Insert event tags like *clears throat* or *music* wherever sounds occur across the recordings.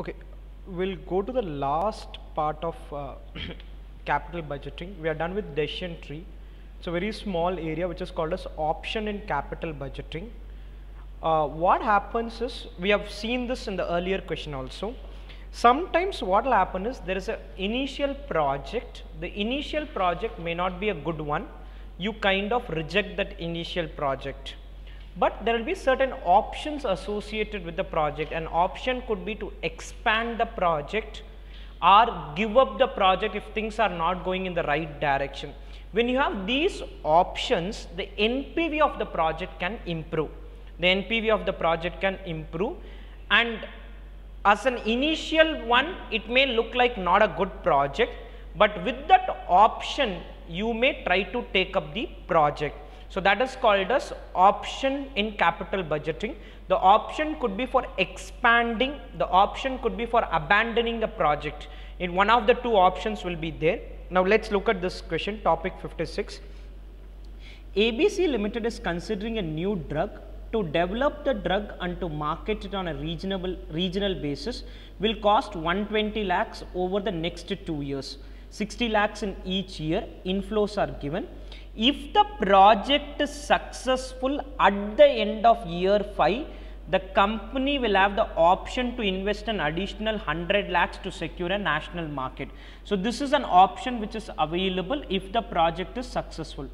Okay, we'll go to the last part of uh, *coughs* capital budgeting. We are done with decision tree. It's a very small area which is called as option in capital budgeting. Uh, what happens is, we have seen this in the earlier question also. Sometimes what will happen is there is a initial project. The initial project may not be a good one. You kind of reject that initial project but there will be certain options associated with the project. An option could be to expand the project or give up the project if things are not going in the right direction. When you have these options the npv of the project can improve. The npv of the project can improve. And as an initial one it may look like not a good project. But with that option you may try to take up the project so that is called as option in capital budgeting. The option could be for expanding, the option could be for abandoning the project. In one of the two options will be there. Now let's look at this question, topic 56. ABC Limited is considering a new drug to develop the drug and to market it on a reasonable regional basis will cost 120 lakhs over the next two years. 60 lakhs in each year, inflows are given if the project is successful at the end of year 5, the company will have the option to invest an additional 100 lakhs to secure a national market. So, this is an option which is available if the project is successful.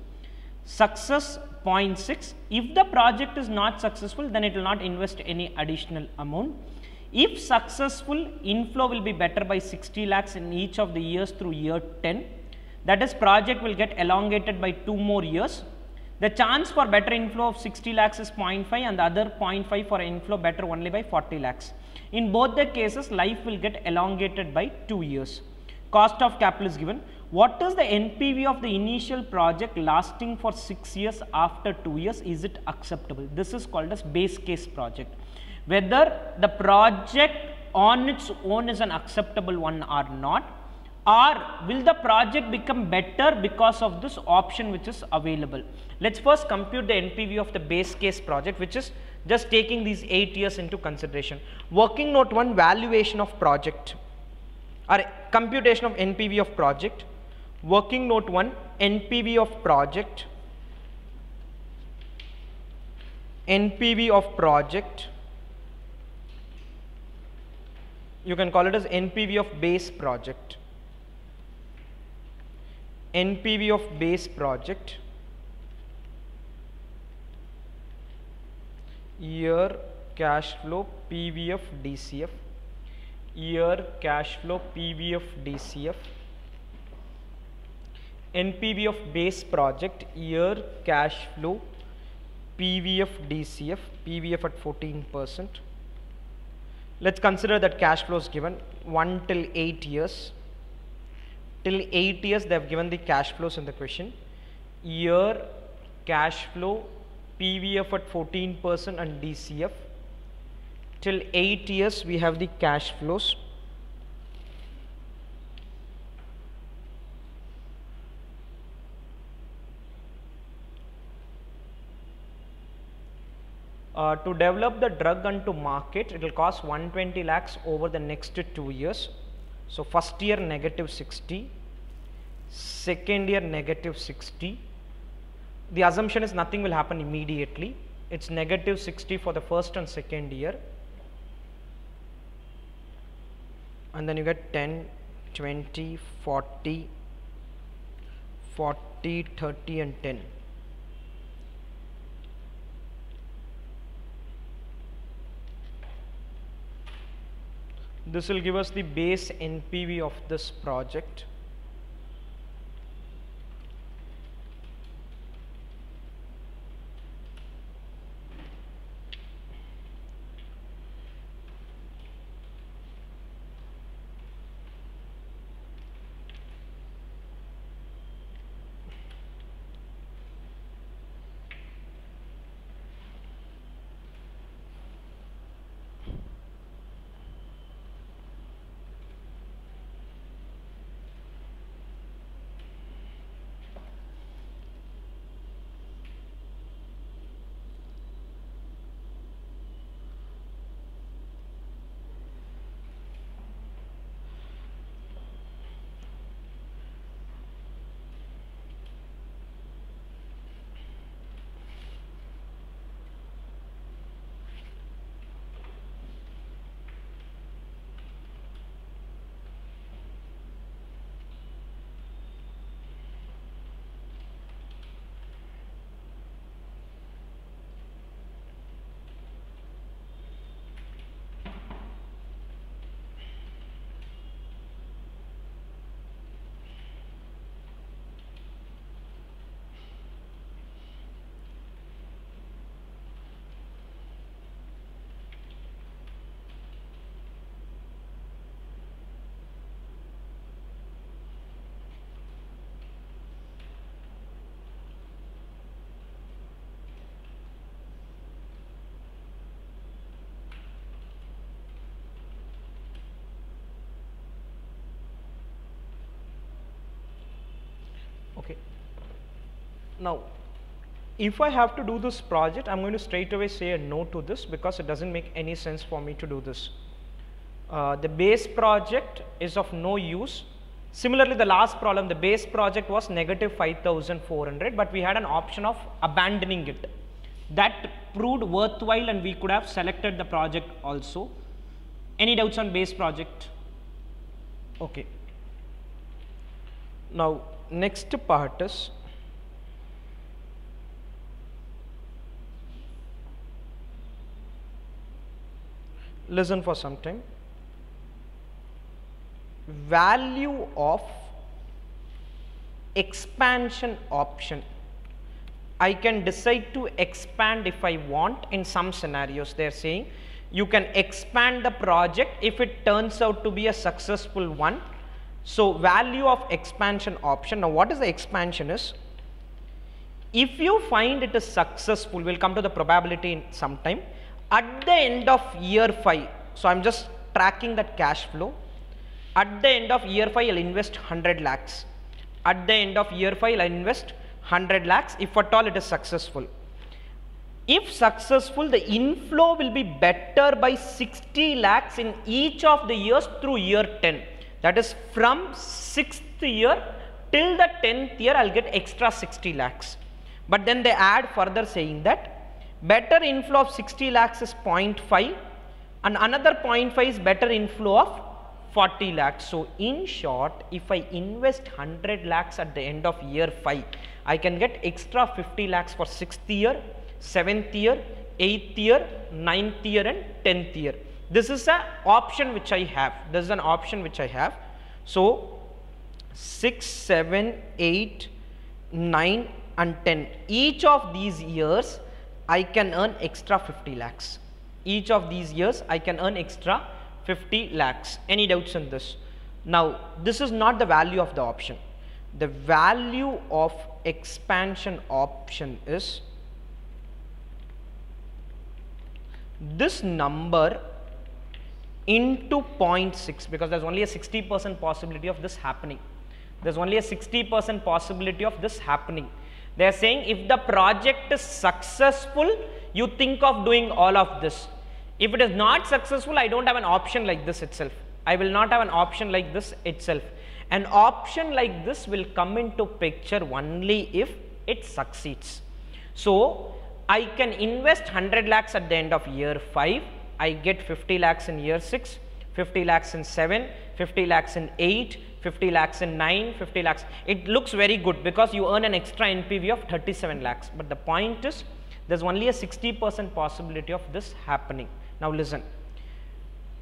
Success point 6, if the project is not successful, then it will not invest any additional amount. If successful, inflow will be better by 60 lakhs in each of the years through year 10 that is project will get elongated by 2 more years. The chance for better inflow of 60 lakhs is 0.5 and the other 0.5 for inflow better only by 40 lakhs. In both the cases life will get elongated by 2 years. Cost of capital is given. What is the NPV of the initial project lasting for 6 years after 2 years? Is it acceptable? This is called as base case project. Whether the project on its own is an acceptable one or not or will the project become better because of this option which is available. Let us first compute the NPV of the base case project which is just taking these 8 years into consideration. Working note 1 valuation of project or computation of NPV of project. Working note 1 NPV of project. NPV of project. You can call it as NPV of base project. NPV of base project. Year cash flow PVF DCF year cash flow PVF DCF NPV of base project year cash flow PVF DCF PVF at 14 percent. Let's consider that cash flow is given 1 till 8 years till 8 years they have given the cash flows in the question. Year cash flow PVF at 14 percent and DCF till 8 years we have the cash flows. Uh, to develop the drug and to market it will cost 120 lakhs over the next two years so, first year negative 60, second year negative 60. The assumption is nothing will happen immediately. It is negative 60 for the first and second year. And then you get 10, 20, 40, 40, 30 and 10. This will give us the base NPV of this project. Now, if I have to do this project, I'm going to straight away say a no to this because it doesn't make any sense for me to do this. Uh, the base project is of no use. Similarly, the last problem, the base project was negative 5400, but we had an option of abandoning it. That proved worthwhile and we could have selected the project also. Any doubts on base project? Okay. Now, next part is listen for some time. Value of expansion option. I can decide to expand if I want in some scenarios. They are saying you can expand the project if it turns out to be a successful one so value of expansion option. Now what is the expansion is if you find it is successful we'll come to the probability in some time. At the end of year 5 so i'm just tracking that cash flow. At the end of year 5 i'll invest 100 lakhs. At the end of year 5 i'll invest 100 lakhs if at all it is successful. If successful the inflow will be better by 60 lakhs in each of the years through year 10 that is from 6th year till the 10th year i'll get extra 60 lakhs but then they add further saying that better inflow of 60 lakhs is 0.5 and another 0.5 is better inflow of 40 lakhs. So, in short if I invest 100 lakhs at the end of year 5, I can get extra 50 lakhs for 6th year, 7th year, 8th year, 9th year and 10th year. This is a option which I have. This is an option which I have. So, 6, 7, 8, 9 and 10. Each of these years I can earn extra 50 lakhs. Each of these years I can earn extra 50 lakhs. Any doubts in this? Now, this is not the value of the option. The value of expansion option is this number into 0.6 because there's only a 60 percent possibility of this happening. There's only a 60 percent possibility of this happening. They are saying if the project is successful, you think of doing all of this. If it is not successful, I don't have an option like this itself. I will not have an option like this itself. An option like this will come into picture only if it succeeds. So, I can invest 100 lakhs at the end of year 5, I get 50 lakhs in year 6, 50 lakhs in 7, 50 lakhs in 8, 50 lakhs in 9, 50 lakhs. It looks very good because you earn an extra NPV of 37 lakhs. But the point is, there's only a 60 percent possibility of this happening. Now listen,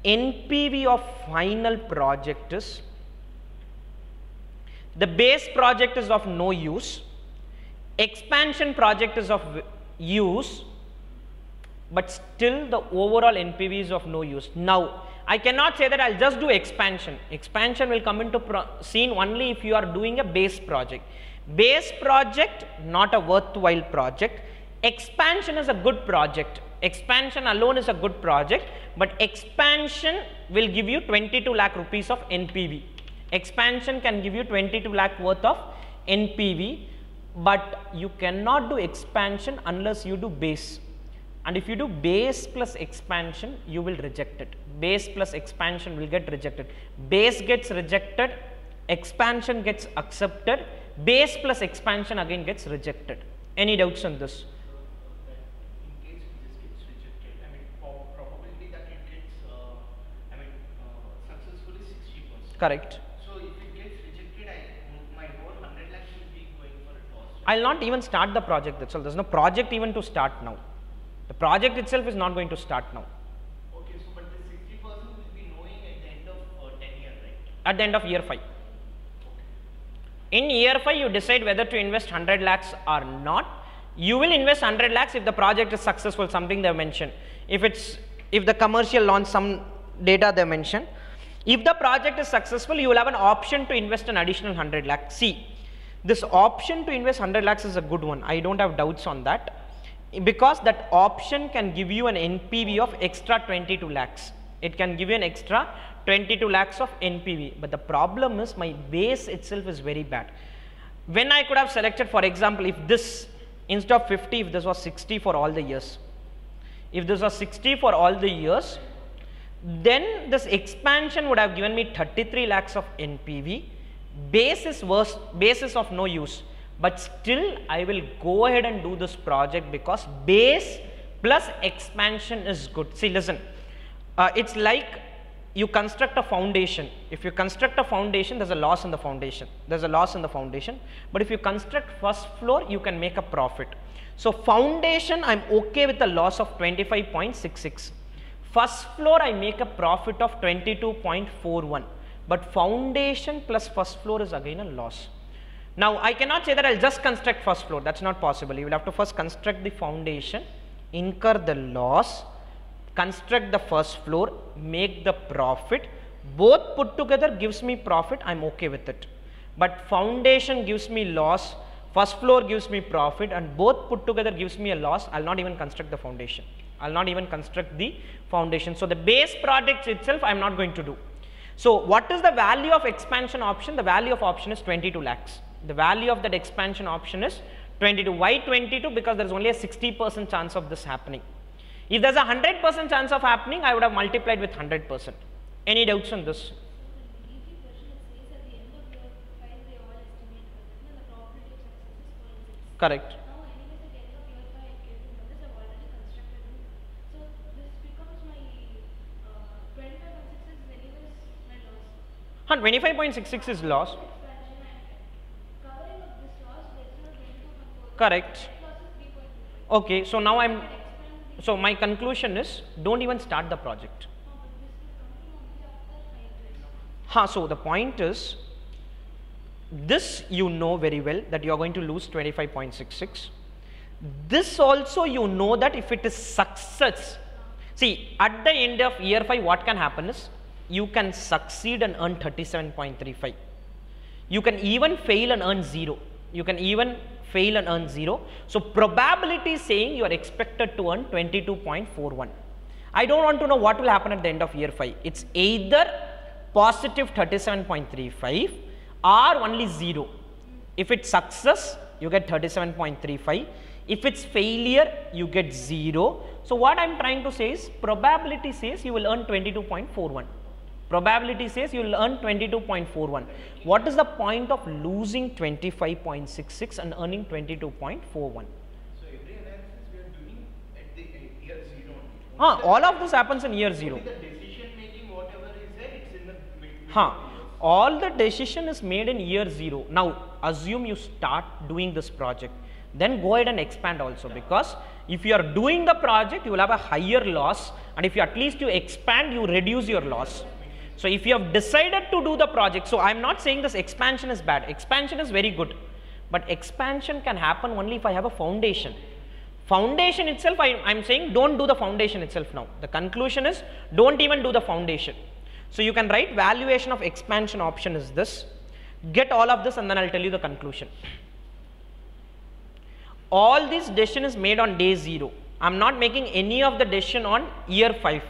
NPV of final project is, the base project is of no use, expansion project is of use, but still the overall NPV is of no use. Now, I cannot say that I'll just do expansion. Expansion will come into scene only if you are doing a base project. Base project, not a worthwhile project. Expansion is a good project. Expansion alone is a good project, but expansion will give you 22 lakh rupees of NPV. Expansion can give you 22 lakh worth of NPV, but you cannot do expansion unless you do base and if you do base plus expansion you will reject it base plus expansion will get rejected base gets rejected expansion gets accepted base plus expansion again gets rejected any doubts on this Correct. So if it gets rejected, I, my whole 100 lakhs will be going for a toss. I'll not even start the project that's all. There's no project even to start now. The project itself is not going to start now. Okay, so but the 60 percent will be knowing at the end of uh, 10 years, right? At the end of year 5. In year 5, you decide whether to invest 100 lakhs or not. You will invest 100 lakhs if the project is successful, something they mentioned. If it's, if the commercial launch some data they mentioned. If the project is successful, you will have an option to invest an additional 100 lakhs. See, this option to invest 100 lakhs is a good one. I don't have doubts on that because that option can give you an NPV of extra 22 lakhs. It can give you an extra 22 lakhs of NPV. But the problem is my base itself is very bad. when I could have selected for example if this instead of 50 if this was 60 for all the years if this was 60 for all the years then this expansion would have given me 33 lakhs of NPV basis was basis of no use but still I will go ahead and do this project because base plus expansion is good. See listen. Uh, it's like you construct a foundation. If you construct a foundation there's a loss in the foundation. There's a loss in the foundation. But if you construct first floor you can make a profit. So foundation i'm okay with a loss of 25.66 first floor i make a profit of 22.41 but foundation plus first floor is again a loss now i cannot say that i'll just construct first floor that's not possible you will have to first construct the foundation incur the loss construct the first floor, make the profit, both put together gives me profit, I am okay with it. But foundation gives me loss, first floor gives me profit and both put together gives me a loss, I will not even construct the foundation. I will not even construct the foundation. So, the base project itself I am not going to do. So, what is the value of expansion option? The value of option is 22 lakhs. The value of that expansion option is 22. Why 22? Because there is only a 60 percent chance of this happening. If there's a 100% chance of happening, I would have multiplied with 100%. Any doubts on this? Correct. Huh, 25.66 is loss. Correct. Okay, so now I'm so my conclusion is don't even start the project. Ha, so the point is this you know very well that you are going to lose 25.66. This also you know that if it is success, see at the end of year 5 what can happen is you can succeed and earn 37.35. You can even fail and earn 0. You can even fail and earn 0. So, probability is saying you are expected to earn 22.41. I do not want to know what will happen at the end of year 5. It is either positive 37.35 or only 0. If it's success, you get 37.35. If it's failure, you get 0. So, what I am trying to say is probability says you will earn 22.41 probability says you will earn 22.41. What is the point of losing 25.66 and earning 22.41? So every analysis we are doing at the year zero. Huh, ah, all of this happens in year 0. The decision making, whatever is there, it's in the mid. Huh, all the decision is made in year 0. Now, assume you start doing this project, then go ahead and expand also because if you are doing the project, you will have a higher loss and if you at least you expand, you reduce your loss. So, if you have decided to do the project, so I am not saying this expansion is bad, expansion is very good, but expansion can happen only if I have a foundation. Foundation itself, I am saying don't do the foundation itself now. The conclusion is don't even do the foundation. So, you can write valuation of expansion option is this, get all of this and then I will tell you the conclusion. All this decision is made on day 0. I am not making any of the decision on year 5.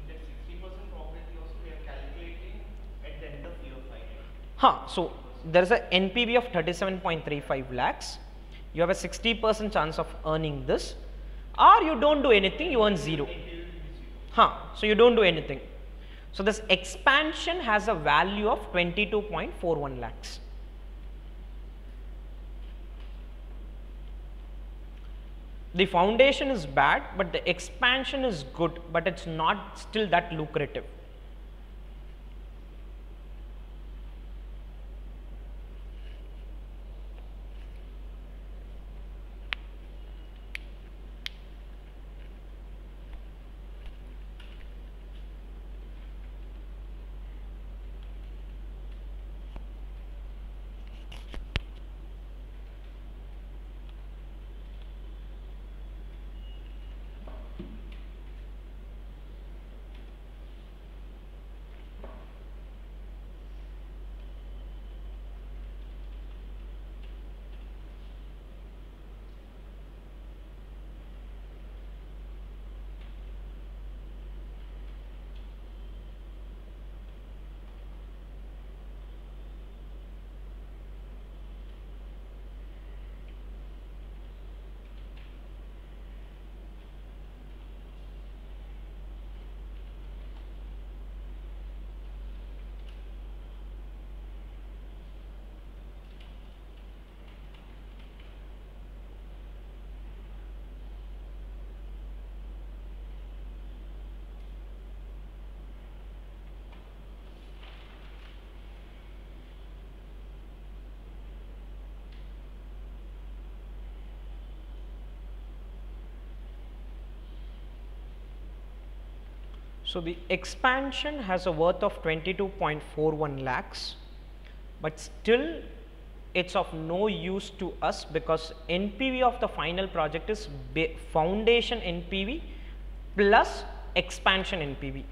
In that sixty percent probability also we are calculating at the end of year five. Huh, so there is a NPV of 37.35 lakhs. You have a 60% chance of earning this or you don't do anything, you earn 0. Huh, so you don't do anything. So this expansion has a value of 22.41 lakhs. The foundation is bad, but the expansion is good, but it's not still that lucrative. So the expansion has a worth of 22.41 lakhs, but still it's of no use to us because NPV of the final project is foundation NPV plus expansion NPV.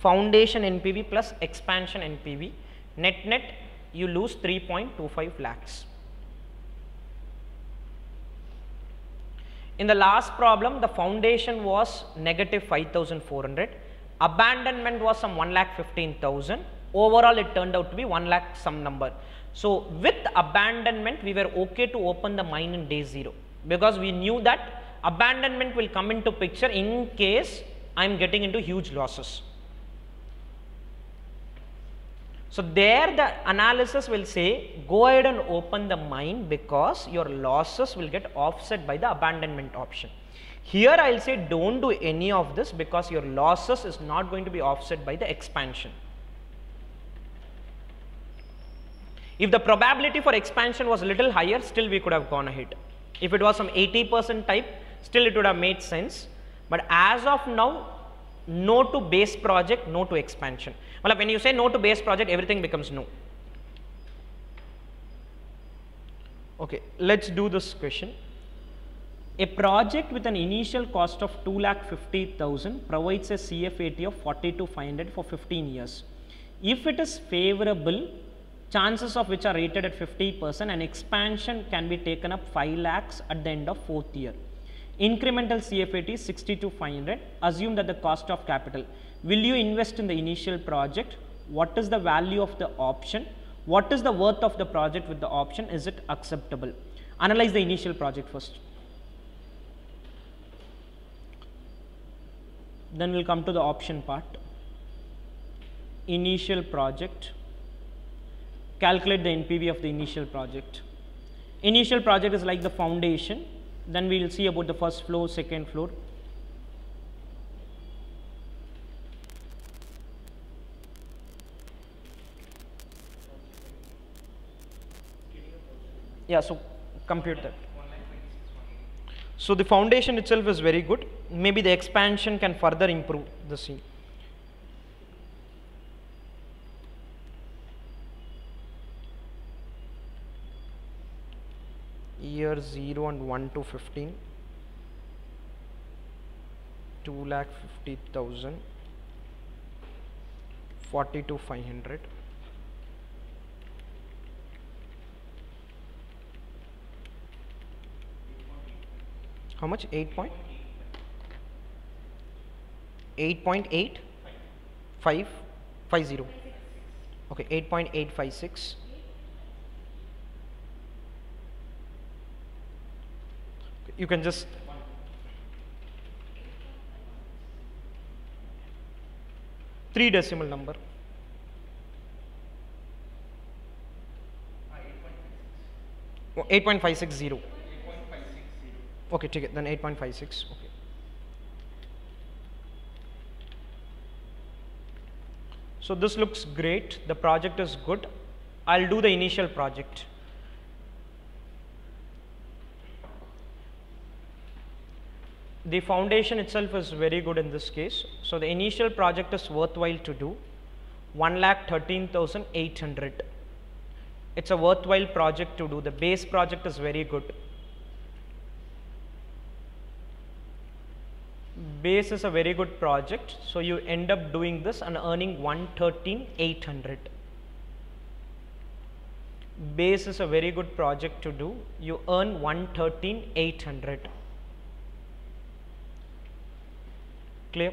Foundation NPV plus expansion NPV. Net net you lose 3.25 lakhs. In the last problem, the foundation was negative 5400, abandonment was some 1 lakh 15,000, overall it turned out to be 1 lakh some number. So, with abandonment, we were okay to open the mine in day 0 because we knew that abandonment will come into picture in case I am getting into huge losses. So there the analysis will say go ahead and open the mine because your losses will get offset by the abandonment option. Here I will say don't do any of this because your losses is not going to be offset by the expansion. If the probability for expansion was a little higher still we could have gone ahead. If it was some 80 percent type still it would have made sense. But as of now no to base project, no to expansion. Well, when you say no to base project, everything becomes no. Okay, let's do this question. A project with an initial cost of 2 lakh 50,000 provides a CFAT of 40 to 500 for 15 years. If it is favorable, chances of which are rated at 50 percent an expansion can be taken up 5 lakhs at the end of fourth year. Incremental CFAT is 60 to 500, Assume that the cost of capital. Will you invest in the initial project? What is the value of the option? What is the worth of the project with the option? Is it acceptable? Analyze the initial project first. Then we'll come to the option part. Initial project. Calculate the NPV of the initial project. Initial project is like the foundation then we will see about the first floor, second floor. Yeah, so compute that. So the foundation itself is very good. Maybe the expansion can further improve the scene. year 0 and 1 to 15 2 lakh 50,000 40 to 500 how much? 8 point? 8.8 5 50 okay 8.856 you can just three decimal number. Oh, 8.560 okay take it then 8.56 okay so this looks great the project is good i'll do the initial project the foundation itself is very good in this case. So, the initial project is worthwhile to do 1 lakh 13,800. It is a worthwhile project to do. The base project is very good. Base is a very good project. So, you end up doing this and earning 113,800. Base is a very good project to do. You earn 113,800. clear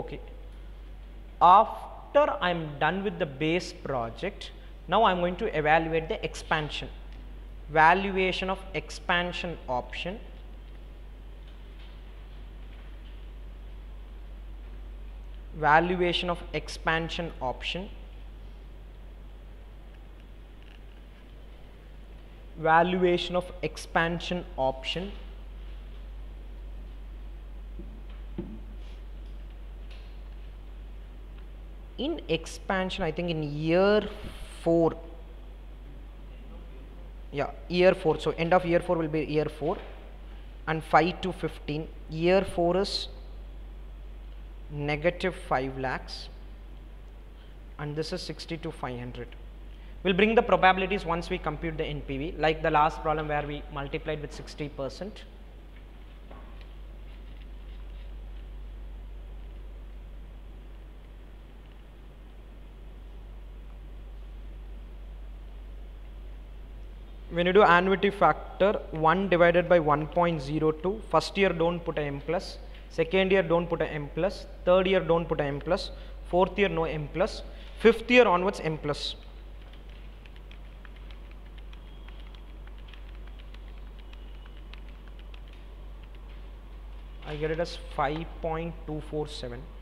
okay after i am done with the base project now i am going to evaluate the expansion valuation of expansion option. Valuation of expansion option. Valuation of expansion option. In expansion I think in year 4 yeah year 4 so end of year 4 will be year 4 and 5 to 15. Year 4 is negative 5 lakhs and this is 60 to 500. We'll bring the probabilities once we compute the NPV like the last problem where we multiplied with 60 percent. When you do annuity factor 1 divided by 1.02 first year don't put a m plus second year don't put a m plus third year don't put a m plus fourth year no m plus fifth year onwards m plus. I get it as 5.247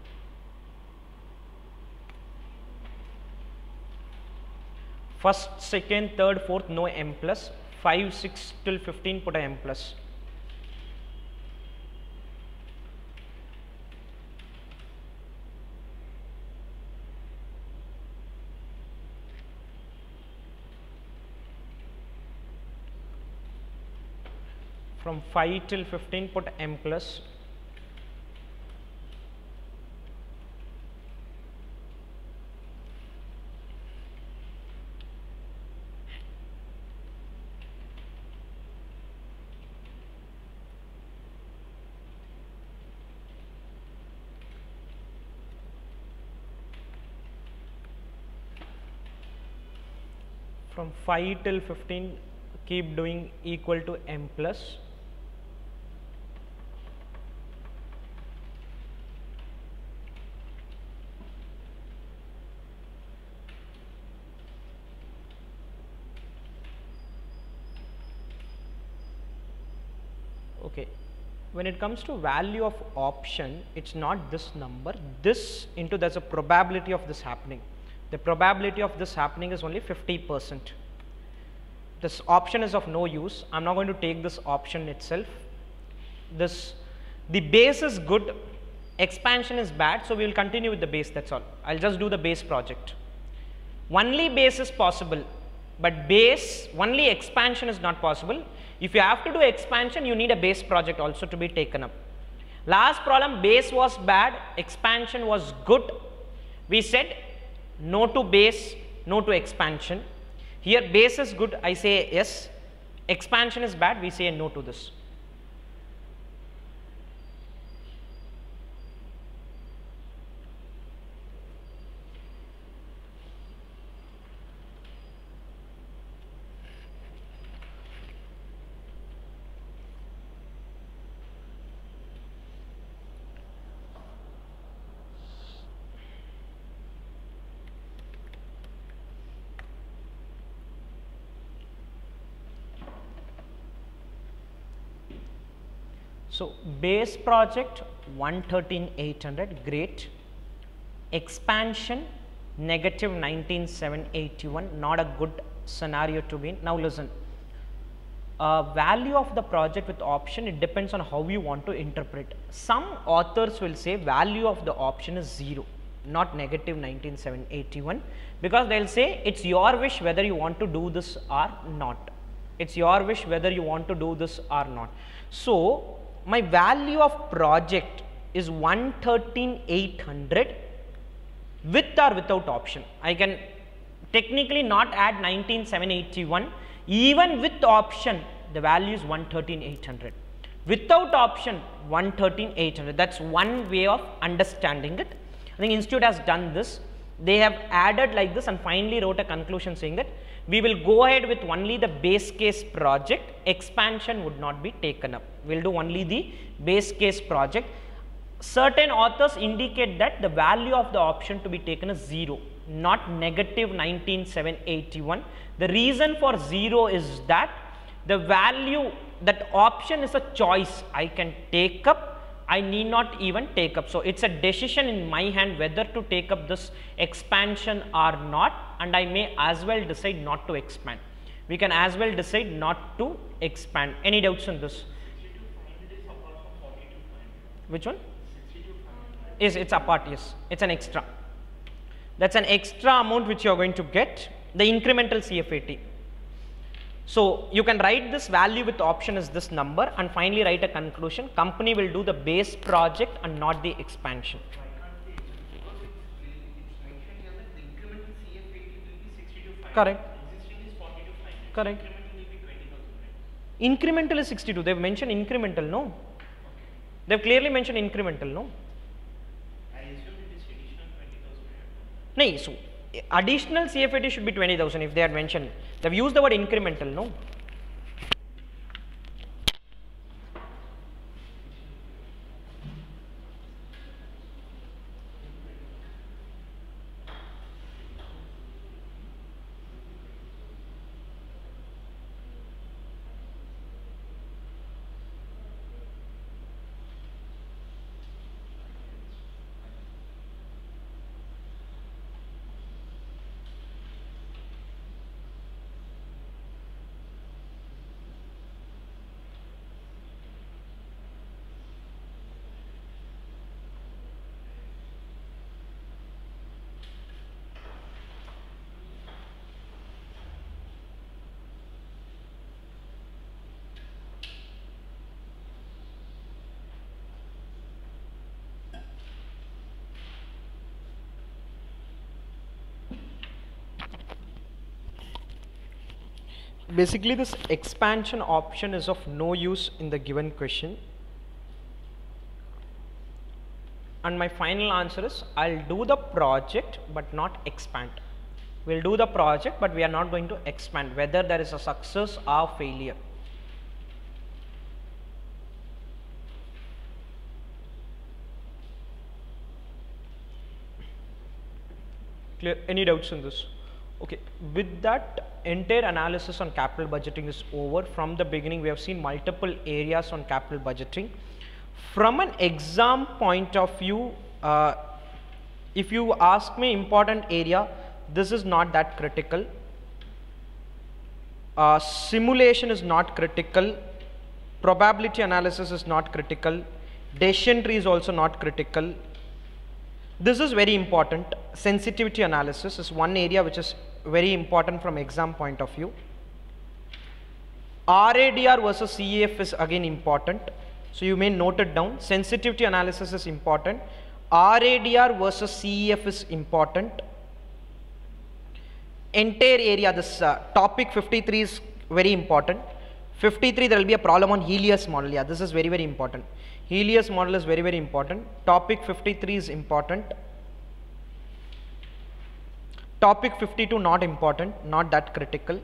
first second third fourth no m plus. 5 6 till 15 put a m plus. From 5 till 15 put m plus from 5 till 15 keep doing equal to m plus. Okay. When it comes to value of option it's not this number. This into there's a probability of this happening. The probability of this happening is only 50 percent this option is of no use. I'm not going to take this option itself. This the base is good expansion is bad so we will continue with the base that's all. I'll just do the base project. Only base is possible but base only expansion is not possible. If you have to do expansion you need a base project also to be taken up. Last problem base was bad expansion was good. We said no to base no to expansion here base is good i say yes. Expansion is bad we say no to this So, base project 113,800 great, expansion negative 19,781 not a good scenario to be in. Now listen, uh, value of the project with option it depends on how you want to interpret. Some authors will say value of the option is 0 not negative 19781 because they will say it is your wish whether you want to do this or not. It is your wish whether you want to do this or not. So, my value of project is 113,800 with or without option. I can technically not add 19781 even with option the value is 113,800. Without option 113,800 that is one way of understanding it. I think institute has done this. They have added like this and finally wrote a conclusion saying that we will go ahead with only the base case project, expansion would not be taken up. We will do only the base case project. Certain authors indicate that the value of the option to be taken is 0, not negative 19781. The reason for 0 is that the value that option is a choice I can take up I need not even take up. So, it is a decision in my hand whether to take up this expansion or not and I may as well decide not to expand. We can as well decide not to expand. Any doubts on this? Which one? Is it's apart, yes. It's an extra. That's an extra amount which you are going to get, the incremental CFAT. So you can write this value with option is this number and finally write a conclusion. Company will do the base project and not the expansion. Why can't they? Because it's, it's mentioned here that the incremental CFAT will be 60 to 5. Correct. Is 40 to 5. Correct. Incremental will be 20,000, right? Incremental is 62. They've mentioned incremental, no? They've clearly mentioned incremental, no? I assume it is additional 20,000. No, so additional CFAT should be 20,000 if they had mentioned. They've used the word incremental, no? Basically, this expansion option is of no use in the given question. And my final answer is I'll do the project but not expand. We'll do the project but we are not going to expand whether there is a success or failure. Clear? Any doubts in this? Okay, with that entire analysis on capital budgeting is over. From the beginning, we have seen multiple areas on capital budgeting. From an exam point of view, uh, if you ask me important area, this is not that critical. Uh, simulation is not critical. Probability analysis is not critical. Decision tree is also not critical. This is very important. Sensitivity analysis is one area which is very important from exam point of view. RADR versus CEF is again important. So you may note it down. Sensitivity analysis is important. RADR versus CEF is important. Entire area, this uh, topic 53 is very important. 53 there will be a problem on Hillier's model. Yeah, this is very very important. Hillier's model is very very important. Topic 53 is important. Topic 52 not important, not that critical.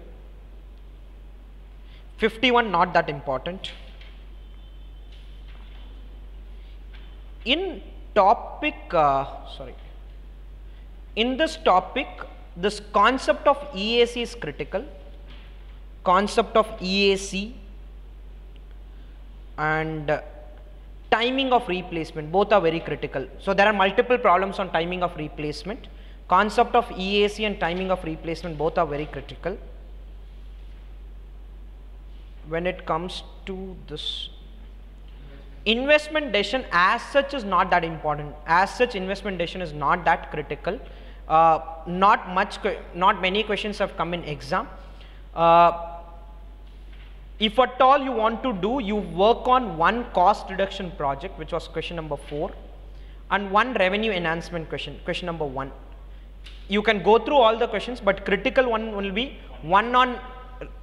51 not that important. In topic, uh, sorry, in this topic, this concept of EAC is critical. Concept of EAC and uh, timing of replacement both are very critical. So there are multiple problems on timing of replacement. Concept of EAC and timing of replacement both are very critical. When it comes to this investment decision as such is not that important. As such investment decision is not that critical. Uh, not much, not many questions have come in exam. Uh, if at all you want to do, you work on one cost reduction project, which was question number four, and one revenue enhancement question, question number one. You can go through all the questions, but critical one will be one on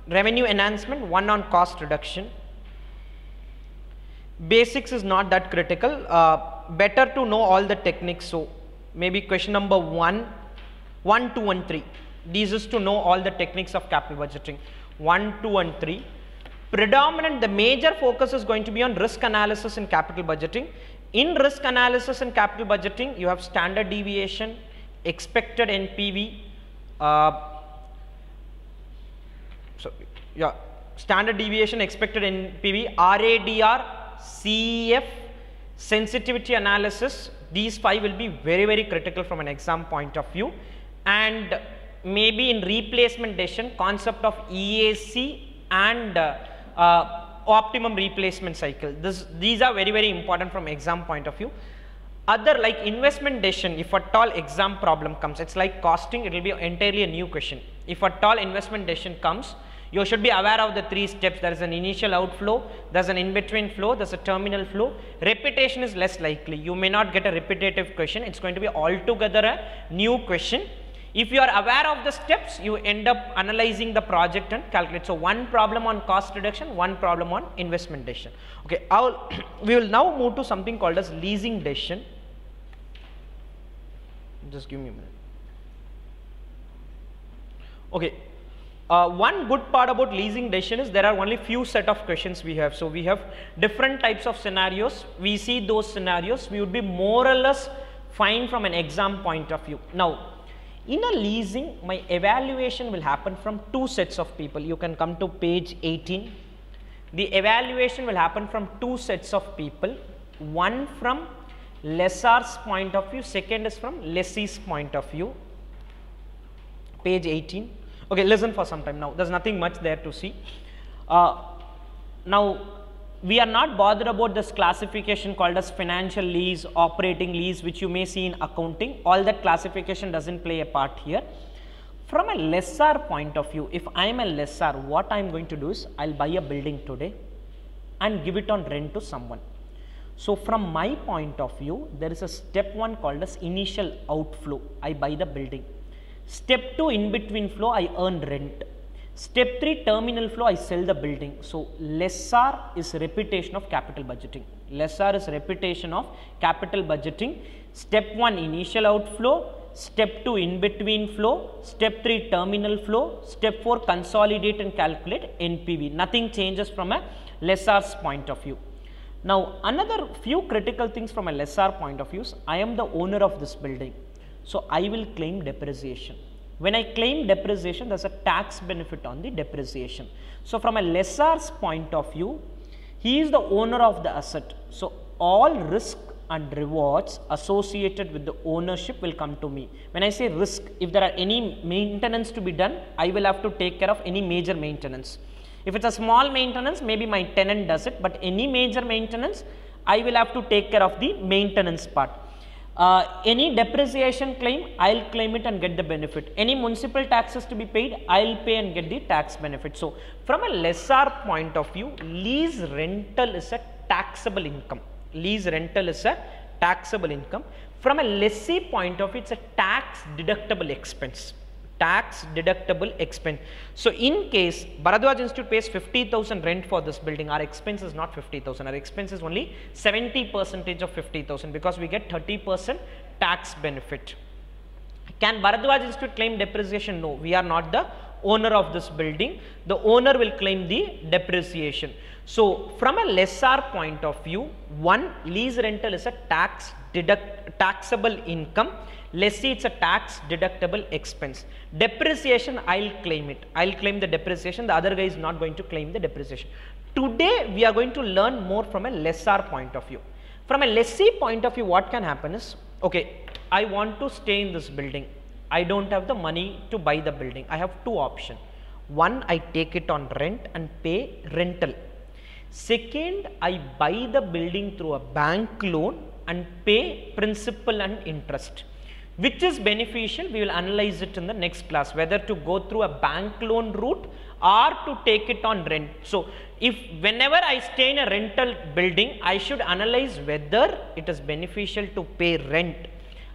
revenue enhancement, one on cost reduction. Basics is not that critical. Uh, better to know all the techniques. So maybe question number one, one, two, and three. These is to know all the techniques of capital budgeting. One, two, and three predominant the major focus is going to be on risk analysis in capital budgeting in risk analysis and capital budgeting you have standard deviation expected npv uh, so yeah standard deviation expected npv radr cef sensitivity analysis these five will be very very critical from an exam point of view and maybe in replacement decision concept of eac and uh, uh, optimum replacement cycle. This, these are very, very important from exam point of view. Other like investment decision, if at all exam problem comes, it's like costing, it will be entirely a new question. If at all investment decision comes, You should be aware of the three steps. There is an initial outflow, there's an in-between flow, there's a terminal flow. Repetition is less likely. You may not get a repetitive question. It's going to be altogether a new question. If you are aware of the steps, you end up analyzing the project and calculate. So, one problem on cost reduction, one problem on investment decision. Okay, I'll *clears throat* we will now move to something called as leasing decision. Just give me a minute. Okay, uh, one good part about leasing decision is there are only few set of questions we have. So, we have different types of scenarios. We see those scenarios, we would be more or less fine from an exam point of view. Now, in a leasing, my evaluation will happen from two sets of people. You can come to page 18. The evaluation will happen from two sets of people. One from lessor's point of view, second is from lessee's point of view. Page 18. Okay, listen for some time now. There's nothing much there to see. Uh, now, we are not bothered about this classification called as financial lease, operating lease, which you may see in accounting. All that classification doesn't play a part here. From a lessor point of view, if I am a lessor, what I am going to do is I'll buy a building today and give it on rent to someone. So, from my point of view, there is a step one called as initial outflow. I buy the building. Step two in between flow, I earn rent. Step 3 terminal flow I sell the building. So, lessor is repetition of capital budgeting. Lessor is repetition of capital budgeting. Step 1 initial outflow, step 2 in between flow, step 3 terminal flow, step 4 consolidate and calculate NPV. Nothing changes from a lessor's point of view. Now, another few critical things from a lessor point of view I am the owner of this building. So, I will claim depreciation. When I claim depreciation, there is a tax benefit on the depreciation. So, from a lessor's point of view, he is the owner of the asset. So, all risk and rewards associated with the ownership will come to me. When I say risk, if there are any maintenance to be done, I will have to take care of any major maintenance. If it's a small maintenance, maybe my tenant does it, but any major maintenance, I will have to take care of the maintenance part. Uh, any depreciation claim, I'll claim it and get the benefit. Any municipal taxes to be paid, I'll pay and get the tax benefit. So, from a lesser point of view, lease rental is a taxable income. Lease rental is a taxable income. From a lessee point of view, it's a tax deductible expense tax deductible expense. So, in case Bharadwaj Institute pays 50,000 rent for this building, our expense is not 50,000, our expense is only 70 percentage of 50,000 because we get 30 percent tax benefit. Can Bharadwaj Institute claim depreciation? No, we are not the owner of this building. The owner will claim the depreciation. So, from a lessor point of view, one lease rental is a tax deduct taxable income let's say it's a tax deductible expense. Depreciation, I'll claim it. I'll claim the depreciation. The other guy is not going to claim the depreciation. Today, we are going to learn more from a lessor point of view. From a lessee point of view, what can happen is, okay, I want to stay in this building. I don't have the money to buy the building. I have two options. One, I take it on rent and pay rental. Second, I buy the building through a bank loan and pay principal and interest which is beneficial we will analyze it in the next class whether to go through a bank loan route or to take it on rent. So, if whenever I stay in a rental building I should analyze whether it is beneficial to pay rent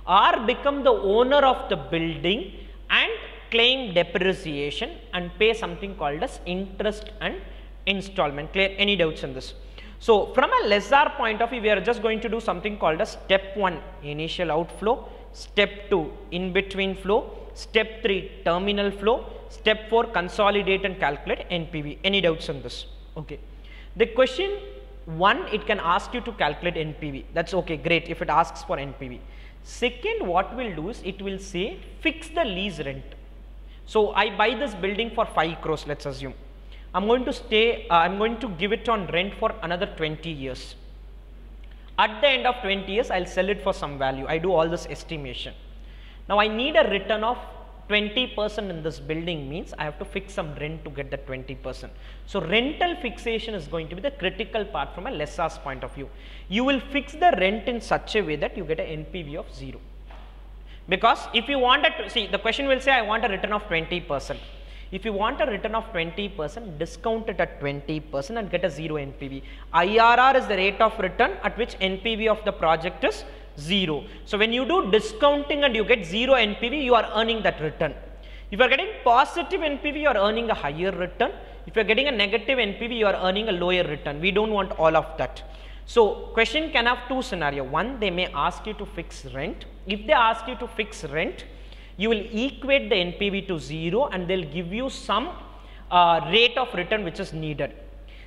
or become the owner of the building and claim depreciation and pay something called as interest and installment. Clear any doubts in this? So, from a lessor point of view we are just going to do something called as step 1 initial outflow step 2 in between flow, step 3 terminal flow, step 4 consolidate and calculate NPV. Any doubts on this? Okay. The question 1 it can ask you to calculate NPV that is okay great if it asks for NPV. Second what we'll do is it will say fix the lease rent. So, I buy this building for 5 crores let us assume. I am going to stay, uh, I am going to give it on rent for another 20 years. At the end of 20 years, I will sell it for some value. I do all this estimation. Now, I need a return of 20 percent in this building means I have to fix some rent to get the 20 percent. So, rental fixation is going to be the critical part from a lessor's point of view. You will fix the rent in such a way that you get an NPV of 0. Because if you wanted to see the question will say I want a return of 20 percent. If you want a return of 20%, discount it at 20% and get a zero NPV. IRR is the rate of return at which NPV of the project is zero. So when you do discounting and you get zero NPV, you are earning that return. If you are getting positive NPV, you are earning a higher return. If you are getting a negative NPV, you are earning a lower return. We don't want all of that. So question can have two scenario. One, they may ask you to fix rent. If they ask you to fix rent, you will equate the NPV to zero and they'll give you some uh, rate of return which is needed.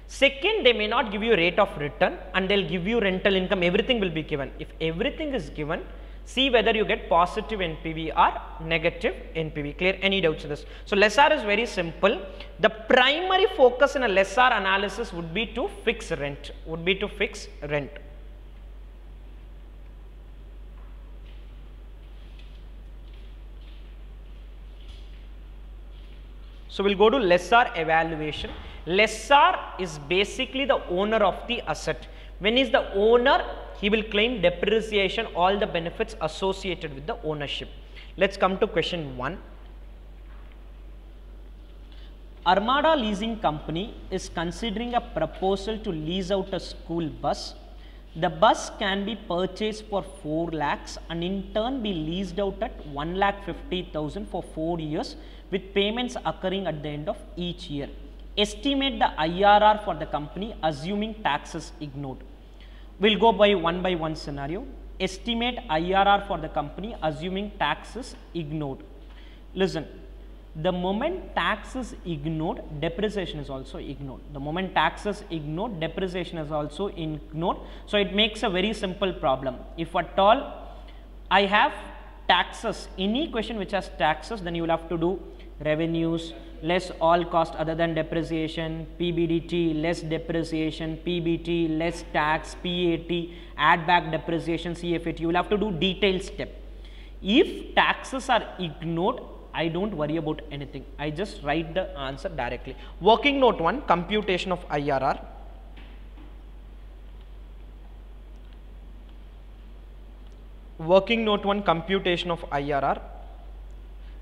Second, they may not give you rate of return and they'll give you rental income, everything will be given. If everything is given, see whether you get positive NPV or negative NPV. Clear? Any doubts in this? So, lessor is very simple. The primary focus in a lessor analysis would be to fix rent, would be to fix rent. So, we will go to lessor evaluation. Lessor is basically the owner of the asset. When is the owner, he will claim depreciation, all the benefits associated with the ownership. Let's come to question 1. Armada Leasing Company is considering a proposal to lease out a school bus. The bus can be purchased for 4 lakhs and in turn be leased out at 1 lakh 50,000 for 4 years with payments occurring at the end of each year. Estimate the IRR for the company assuming taxes ignored. We'll go by one by one scenario. Estimate IRR for the company assuming taxes ignored. Listen, the moment tax is ignored, depreciation is also ignored. The moment tax is ignored, depreciation is also ignored. So, it makes a very simple problem. If at all I have taxes, any question which has taxes, then you will have to do revenues less all cost other than depreciation, PBDT less depreciation, PBT less tax, PAT, add back depreciation, CFAT. You will have to do detailed step. If taxes are ignored, I don't worry about anything. I just write the answer directly. Working note 1 computation of IRR. Working note 1 computation of IRR.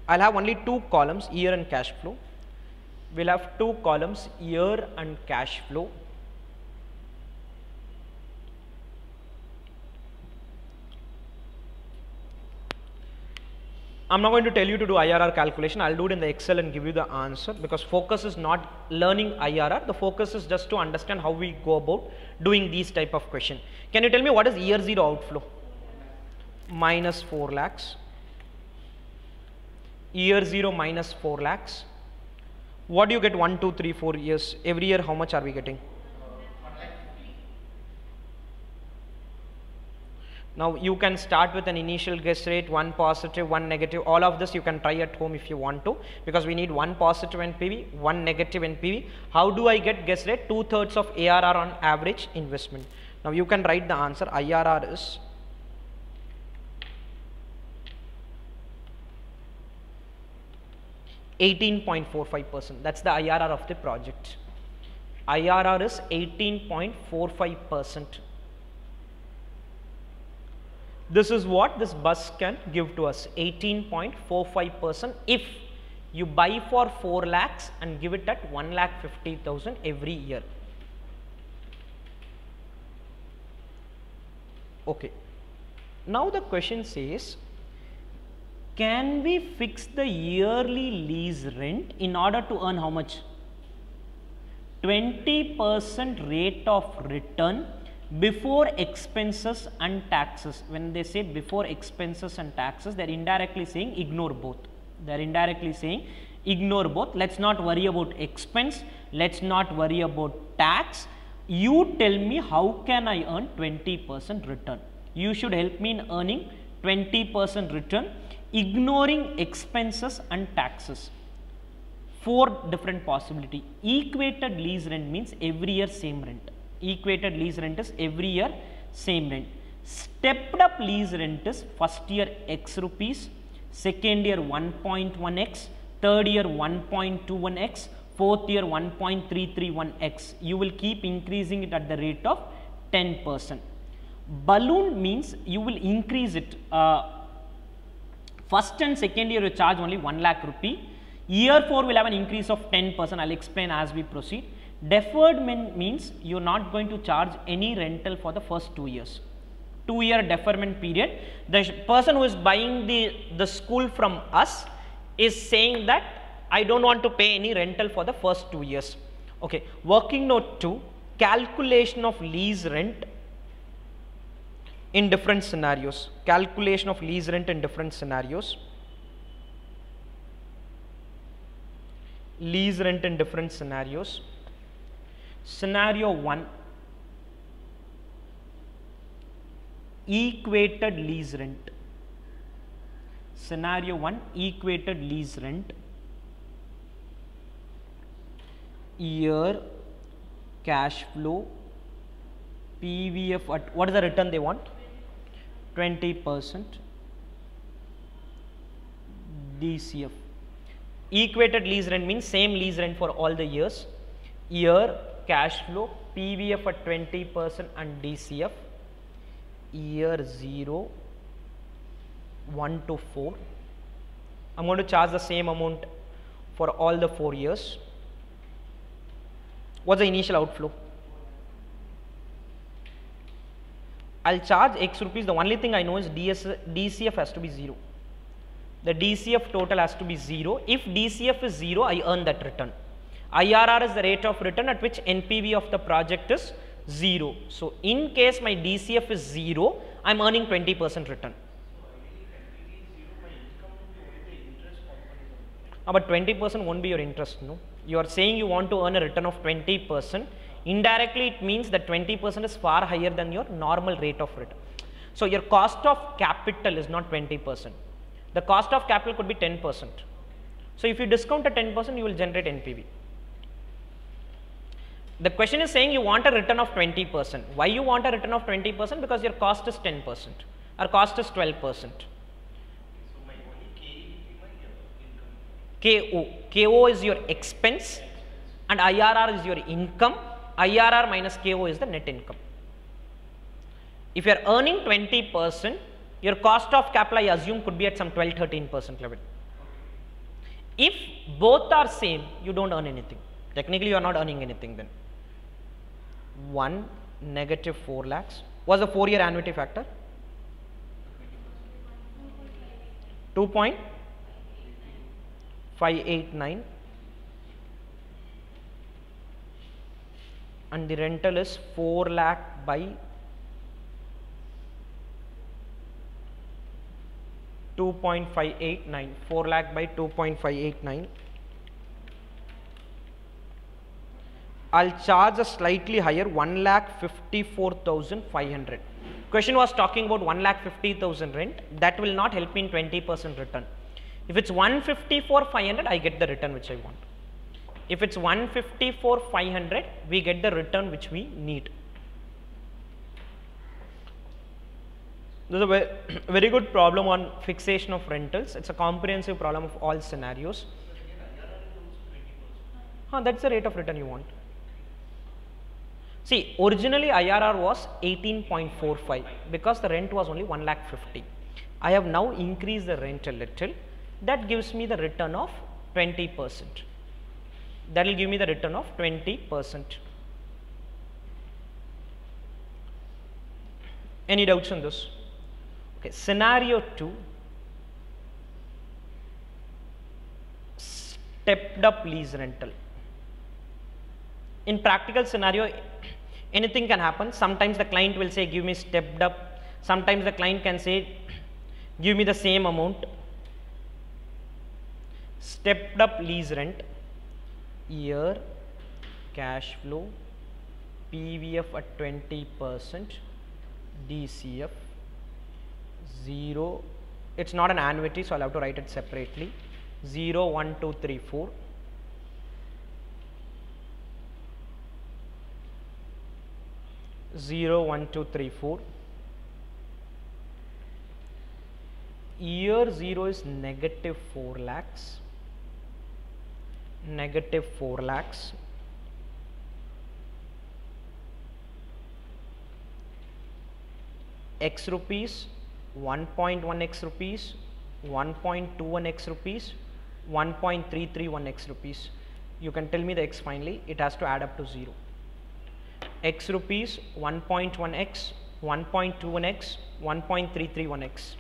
I'll have only two columns year and cash flow. We'll have two columns year and cash flow. I'm not going to tell you to do IRR calculation. I'll do it in the Excel and give you the answer because focus is not learning IRR. The focus is just to understand how we go about doing these type of question. Can you tell me what is year zero outflow? Minus 4 lakhs. Year zero minus 4 lakhs. What do you get 1, 2, 3, 4 years? Every year how much are we getting? Now you can start with an initial guess rate, one positive, one negative, all of this you can try at home if you want to because we need one positive NPV, one negative NPV. How do I get guess rate? Two thirds of ARR on average investment. Now you can write the answer IRR is Eighteen point four five percent. That's the IRR of the project. IRR is eighteen point four five percent this is what this bus can give to us 18.45 percent if you buy for 4 lakhs and give it at 1 lakh 50,000 every year. Okay. Now the question says, can we fix the yearly lease rent in order to earn how much? 20 percent rate of return before expenses and taxes. When they say before expenses and taxes, they are indirectly saying ignore both. They are indirectly saying ignore both. Let's not worry about expense. Let's not worry about tax. You tell me how can I earn 20% return. You should help me in earning 20% return, ignoring expenses and taxes. Four different possibility. Equated lease rent means every year same rent equated lease rent is every year same rent. Stepped up lease rent is first year x rupees, second year 1.1x, third year 1.21x, fourth year 1.331x. You will keep increasing it at the rate of 10 percent. Balloon means you will increase it. Uh, first and second year you charge only 1 lakh rupee. Year 4 will have an increase of 10%. I'll explain as we proceed. Deferred mean, means you're not going to charge any rental for the first two years. Two year deferment period. The person who is buying the, the school from us is saying that I don't want to pay any rental for the first two years. Okay. Working note 2 calculation of lease rent in different scenarios. Calculation of lease rent in different scenarios. Lease rent in different scenarios. Scenario 1 equated lease rent. Scenario 1 equated lease rent. Year cash flow PVF at what is the return they want? 20 percent DCF. Equated lease rent means same lease rent for all the years. Year cash flow PVF at 20 percent and DCF. Year 0, 1 to 4. I'm going to charge the same amount for all the 4 years. What's the initial outflow? I'll charge X rupees. The only thing I know is DS, DCF has to be 0. The DCF total has to be 0. If DCF is 0, I earn that return. IRR is the rate of return at which NPV of the project is 0. So, in case my DCF is 0, I am earning 20 percent return. Uh, but 20 percent won't be your interest, no. You are saying you want to earn a return of 20 percent. Indirectly, it means that 20 percent is far higher than your normal rate of return. So, your cost of capital is not 20 percent. The cost of capital could be 10 percent. So, if you discount at 10 percent, you will generate NPV. The question is saying you want a return of 20 percent. Why you want a return of 20 percent? Because your cost is 10 percent. Our cost is 12 percent. So my only K will be my uh, income. KO. KO is your expense and IRR is your income. IRR minus KO is the net income. If you are earning 20 percent, your cost of capital I assume could be at some 12 13 percent level. If both are same, you don't earn anything. Technically, you are not earning anything then. 1 negative 4 lakhs was the 4 year annuity factor 2.589 and the rental is 4 lakh by 2.589 4 lakh by 2.589 I'll charge a slightly higher 1 lakh 54,500. Question was talking about 1 lakh 50,000 rent. That will not help me in 20% return. If it's 154 500, I get the return which I want. If it's 154 500, we get the return which we need. This is a *coughs* very good problem on fixation of rentals. It's a comprehensive problem of all scenarios. Huh, that's the rate of return you want. See, originally IRR was 18.45 because the rent was only 1 lakh 50. I have now increased the rent a little. That gives me the return of 20 percent. That will give me the return of 20 percent. Any doubts on this? Okay, scenario 2 stepped up lease rental. In practical scenario, anything can happen. Sometimes the client will say, give me stepped up. Sometimes the client can say, give me the same amount. Stepped up lease rent, year, cash flow, PVF at 20 percent, DCF, 0. It's not an annuity, so I'll have to write it separately. 0, 1, 2, 3, 4. Zero, one, two, three, four. Year 0 is negative 4 lakhs. Negative 4 lakhs. X rupees, 1.1 x rupees, 1.21 x rupees, 1.331x rupees. You can tell me the x finally, it has to add up to 0. x rupees 1.1x, 1.21x, 1.331x.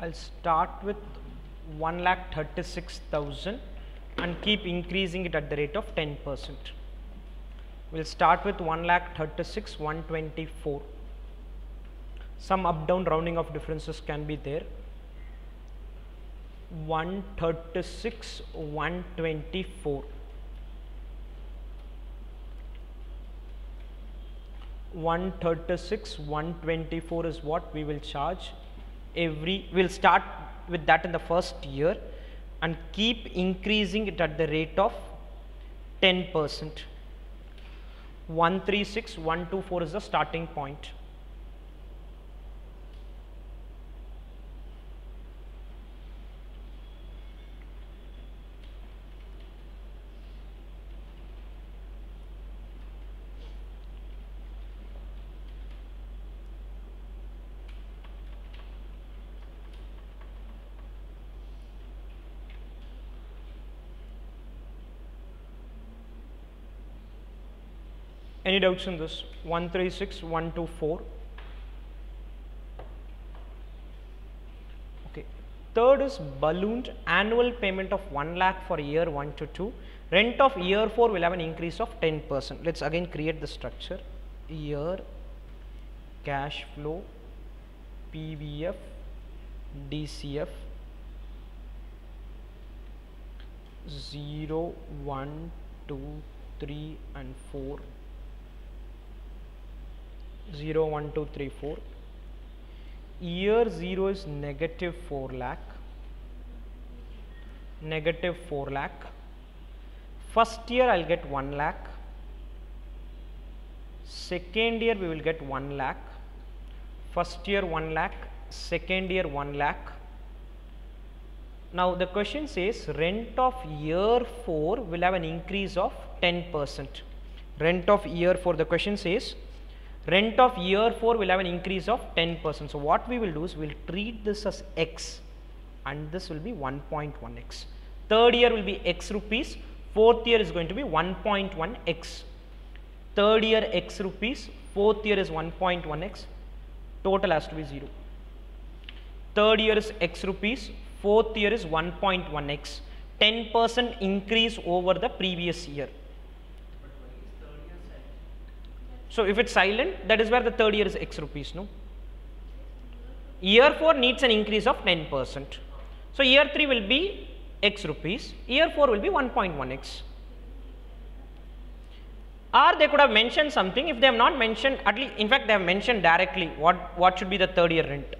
I'll start with 1 lakh 36,000 and keep increasing it at the rate of 10 percent. We'll start with 1 lakh 36 124. Some up down rounding of differences can be there. 136 124. 136 124 is what we will charge every we'll start with that in the first year and keep increasing it at the rate of 10 percent. 136 124 is the starting point Any doubts in this? 136, 124. Okay. Third is ballooned annual payment of 1 lakh for year 1 to 2. Rent of year 4 will have an increase of 10%. Let's again create the structure. Year, cash flow, PVF, DCF, 0, 1, 2, 3 and 4 0 1 2 3 4 year 0 is negative 4 lakh. Negative 4 lakh. First year I'll get 1 lakh. Second year we will get 1 lakh. First year 1 lakh second year 1 lakh. Now the question says rent of year 4 will have an increase of 10 percent. Rent of year 4 the question says rent of year 4 will have an increase of 10 percent. So, what we will do is we will treat this as x and this will be 1.1x. Third year will be x rupees, fourth year is going to be 1.1x. Third year x rupees, fourth year is 1.1x, total has to be 0. Third year is x rupees, fourth year is 1.1x, 10 percent increase over the previous year. So, if it is silent that is where the third year is x rupees no. Year 4 needs an increase of 10 percent. So, year 3 will be x rupees, year 4 will be 1.1x. Or they could have mentioned something, if they have not mentioned, at least in fact they have mentioned directly what, what should be the third year rent.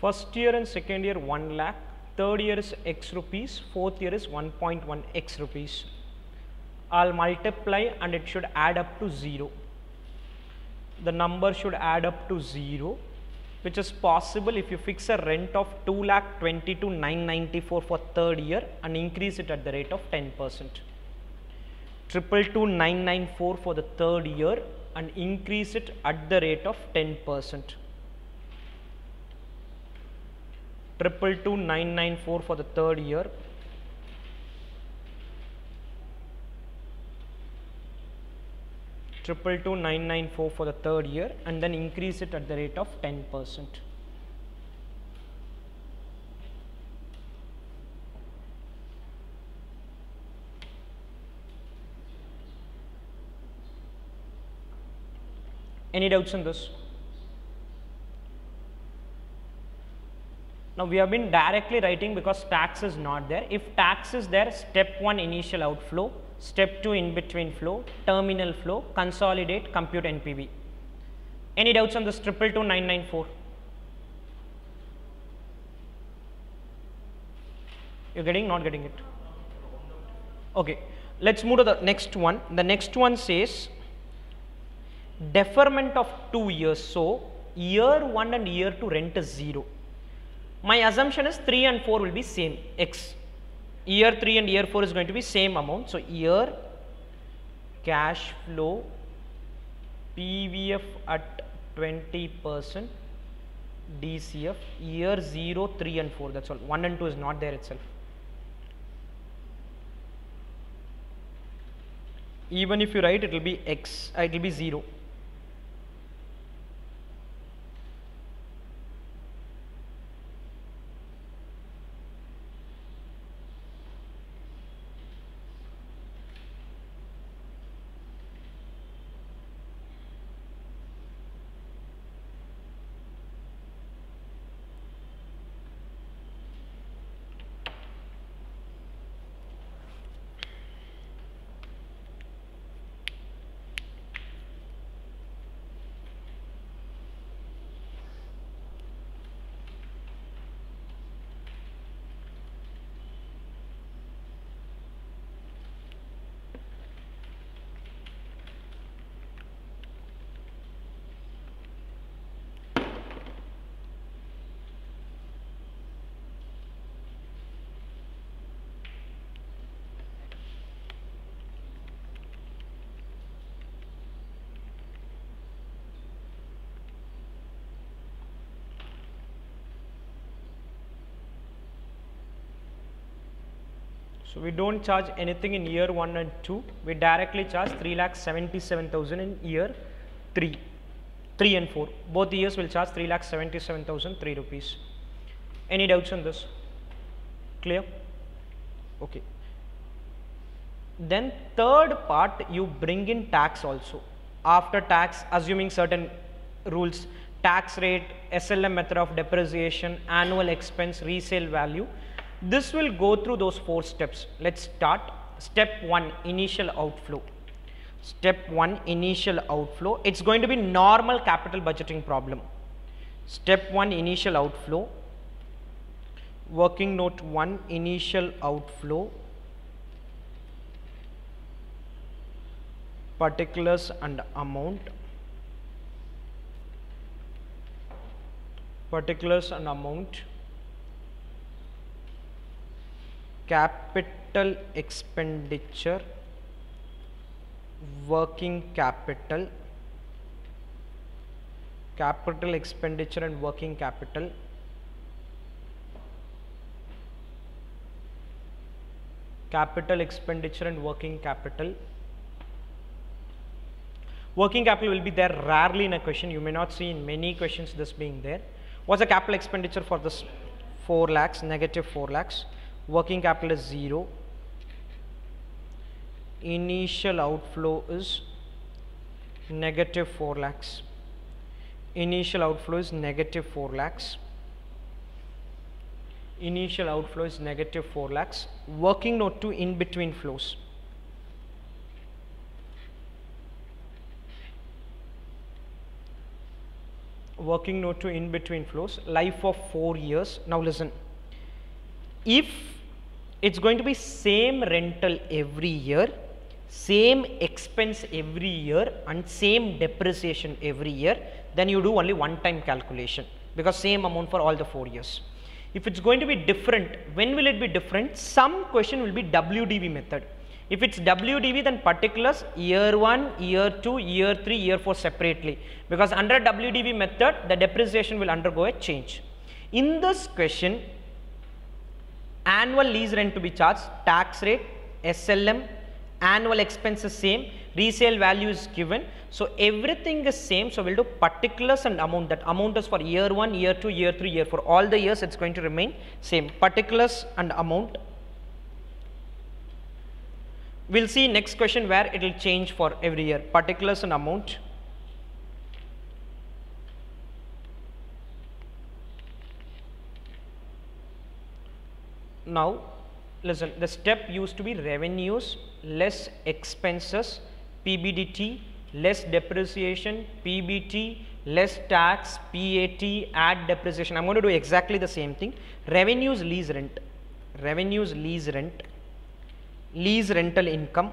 First year and second year 1 lakh, third year is x rupees, fourth year is 1.1 x rupees. I'll multiply and it should add up to 0. The number should add up to 0 which is possible if you fix a rent of 2 lakh 20 to 994 for third year and increase it at the rate of 10 percent. Triple nine four for the third year and increase it at the rate of 10 percent. Triple two nine nine four for the third year. Triple two nine nine four for the third year and then increase it at the rate of ten percent. Any doubts on this? Now we have been directly writing because tax is not there. If tax is there, step 1 initial outflow, step 2 in between flow, terminal flow, consolidate, compute NPV. Any doubts on this triple two nine nine four? You're getting, not getting it? Okay, let's move to the next one. The next one says deferment of two years. So year one and year two rent is zero. My assumption is 3 and 4 will be same x. Year 3 and year 4 is going to be same amount. So, year cash flow PVF at 20 percent DCF year 0, 3 and 4 that is all 1 and 2 is not there itself. Even if you write it will be x, uh, it will be 0. So we don't charge anything in year 1 and 2. We directly charge 3 lakh 77,000 in year 3. 3 and 4. Both years will charge 3 lakh 77,000 3 rupees. Any doubts on this? Clear? Okay. Then third part you bring in tax also. after tax assuming certain rules tax rate slm method of depreciation annual expense resale value this will go through those four steps. Let's start. Step 1 initial outflow. Step 1 initial outflow. It's going to be normal capital budgeting problem. Step 1 initial outflow. Working note 1 initial outflow. Particulars and amount. Particulars and amount capital expenditure working capital capital expenditure and working capital capital expenditure and working capital. Working capital will be there rarely in a question. You may not see in many questions this being there. What's the capital expenditure for this 4 lakhs negative 4 lakhs working capital is 0 initial outflow is negative 4 lakhs. Initial outflow is negative 4 lakhs. Initial outflow is negative 4 lakhs. Working note two in between flows. Working note two in between flows. Life of 4 years. Now listen. If it's going to be same rental every year same expense every year and same depreciation every year. Then you do only one time calculation because same amount for all the 4 years. If it's going to be different when will it be different? Some question will be WDV method. If it's WDV then particulars year 1 year 2 year 3 year 4 separately. Because under WDV method the depreciation will undergo a change. In this question annual lease rent to be charged, tax rate, SLM, annual expense is same, resale value is given. So, everything is same. So, we will do particulars and amount that amount is for year 1, year 2, year 3, year 4 all the years it is going to remain same particulars and amount. We will see next question where it will change for every year particulars and amount. Now listen the step used to be revenues less expenses PBDT less depreciation PBT less tax PAT add depreciation. I'm going to do exactly the same thing. Revenues lease rent. Revenues lease rent. Lease rental income.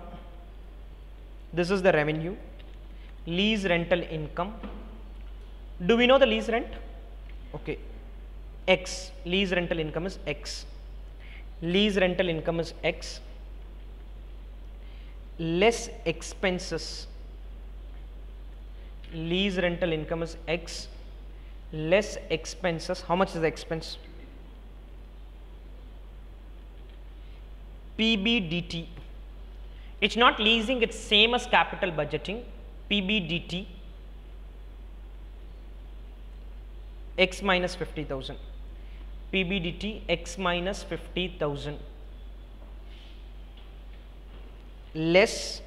This is the revenue. Lease rental income. Do we know the lease rent? Okay. X. Lease rental income is x lease rental income is x. Less expenses. Lease rental income is x. Less expenses. How much is the expense? PBDT it's not leasing it's same as capital budgeting. PBDT x minus 50000 PBDT x minus 50,000 less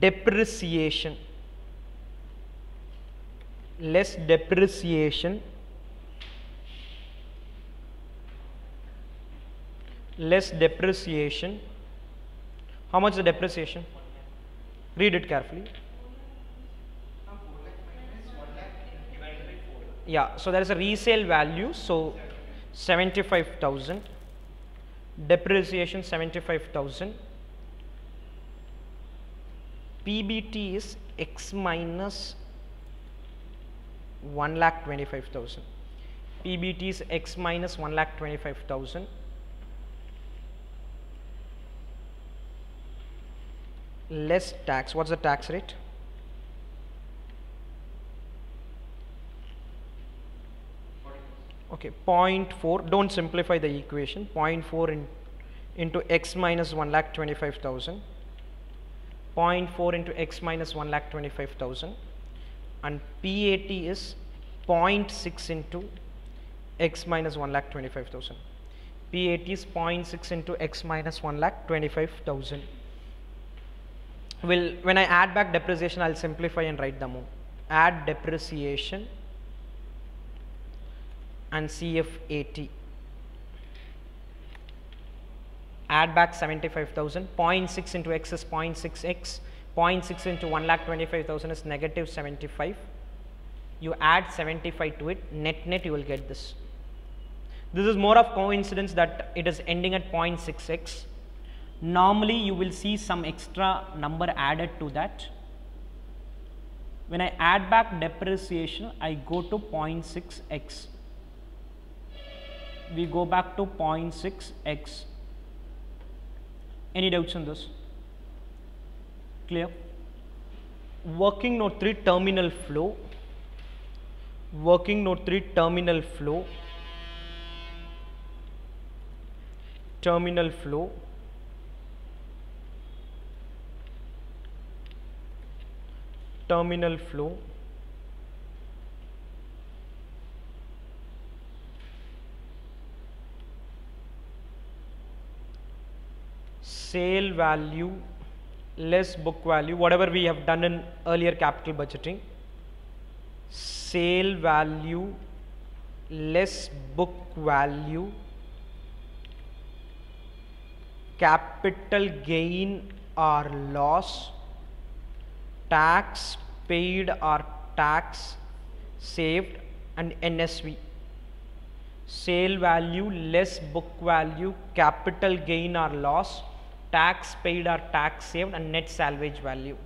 depreciation. Less depreciation. Less depreciation. How much the depreciation? Read it carefully yeah so there is a resale value so 75000 depreciation 75000 pbt is x minus 1 lakh 25000 pbt is x minus 1 lakh 25000 less tax. What's the tax rate okay 0.4 don't simplify the equation. 0.4 in, into x minus 1 lakh 25000 0.4 into x minus 1 lakh 25000 and PAT is 0.6 into x minus 1 lakh 25000 PAT is 0.6 into x minus 1 lakh 25000 will when I add back depreciation I'll simplify and write the amount add depreciation and CFAT add back 75,000 0.6 into x is 0.6x 0.6 into 1 lakh 25,000 is negative 75 you add 75 to it net net you will get this. This is more of coincidence that it is ending at 0.6x normally you will see some extra number added to that. When I add back depreciation I go to 0.6x we go back to 0.6x any doubts on this? Clear? Working note 3 terminal flow. Working note 3 terminal flow. Terminal flow. Terminal flow sale value less book value whatever we have done in earlier capital budgeting sale value less book value capital gain or loss tax paid or tax saved and NSV sale value less book value capital gain or loss tax paid or tax saved and net salvage value.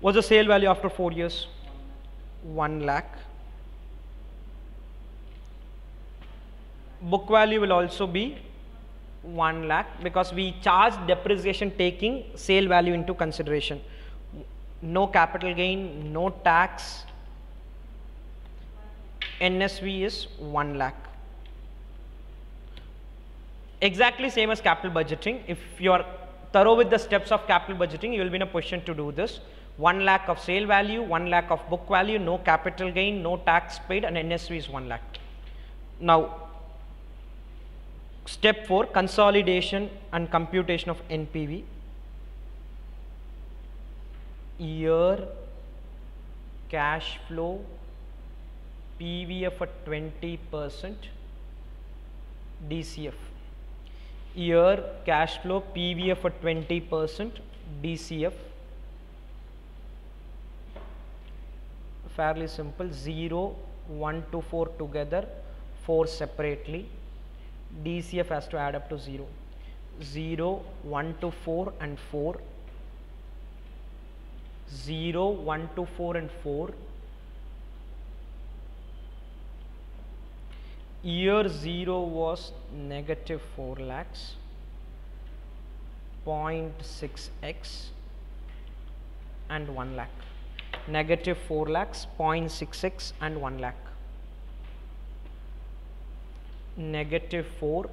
What's the sale value after 4 years? 1 lakh. Book value will also be 1 lakh because we charge depreciation taking sale value into consideration. No capital gain no tax nsv is 1 lakh. Exactly same as capital budgeting. If you are thorough with the steps of capital budgeting you will be in a position to do this. 1 lakh of sale value 1 lakh of book value no capital gain no tax paid and nsv is 1 lakh. Now step 4 consolidation and computation of npv year cash flow pvf at 20 percent dcf year cash flow pvf at 20 percent dcf fairly simple 0 1 to 4 together 4 separately. DCF has to add up to 0 0 1 to 4 and 4 0 1 to 4 and 4 year 0 was negative 4 lakhs 0.6x and 1 lakh. Negative 4 lakhs 0.66 and 1 lakh. Negative 4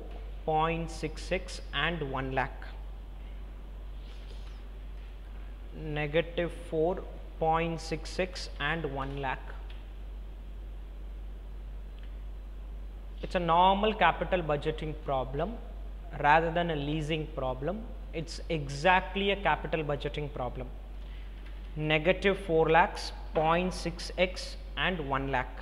0.66 and 1 lakh. Negative 4 0.66 and 1 lakh it's a normal capital budgeting problem rather than a leasing problem. It's exactly a capital budgeting problem. Negative 4 lakhs 0.6x and 1 lakh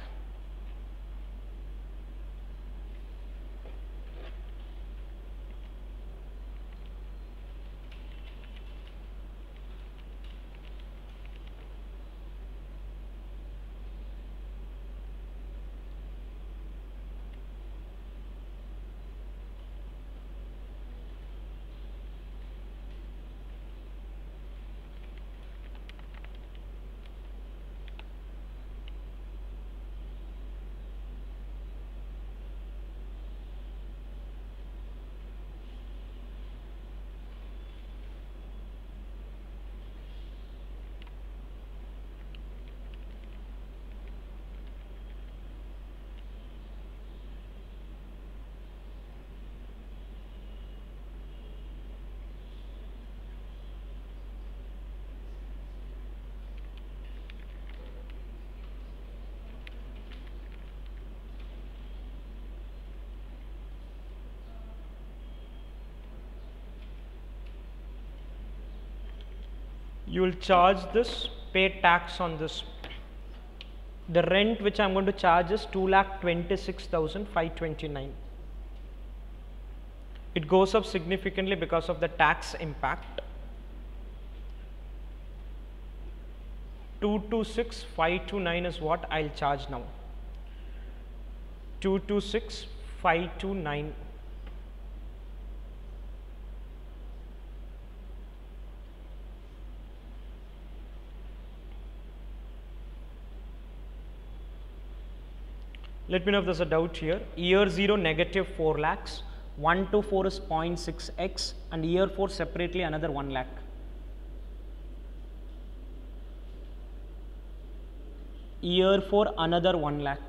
you will charge this, pay tax on this. The rent which I'm going to charge is 2 lakh 26,529. It goes up significantly because of the tax impact. 226529 is what I'll charge now. 226529. Let me know if there's a doubt here. Year 0 negative 4 lakhs, 1 to 4 is 0.6x and year 4 separately another 1 lakh. Year 4 another 1 lakh.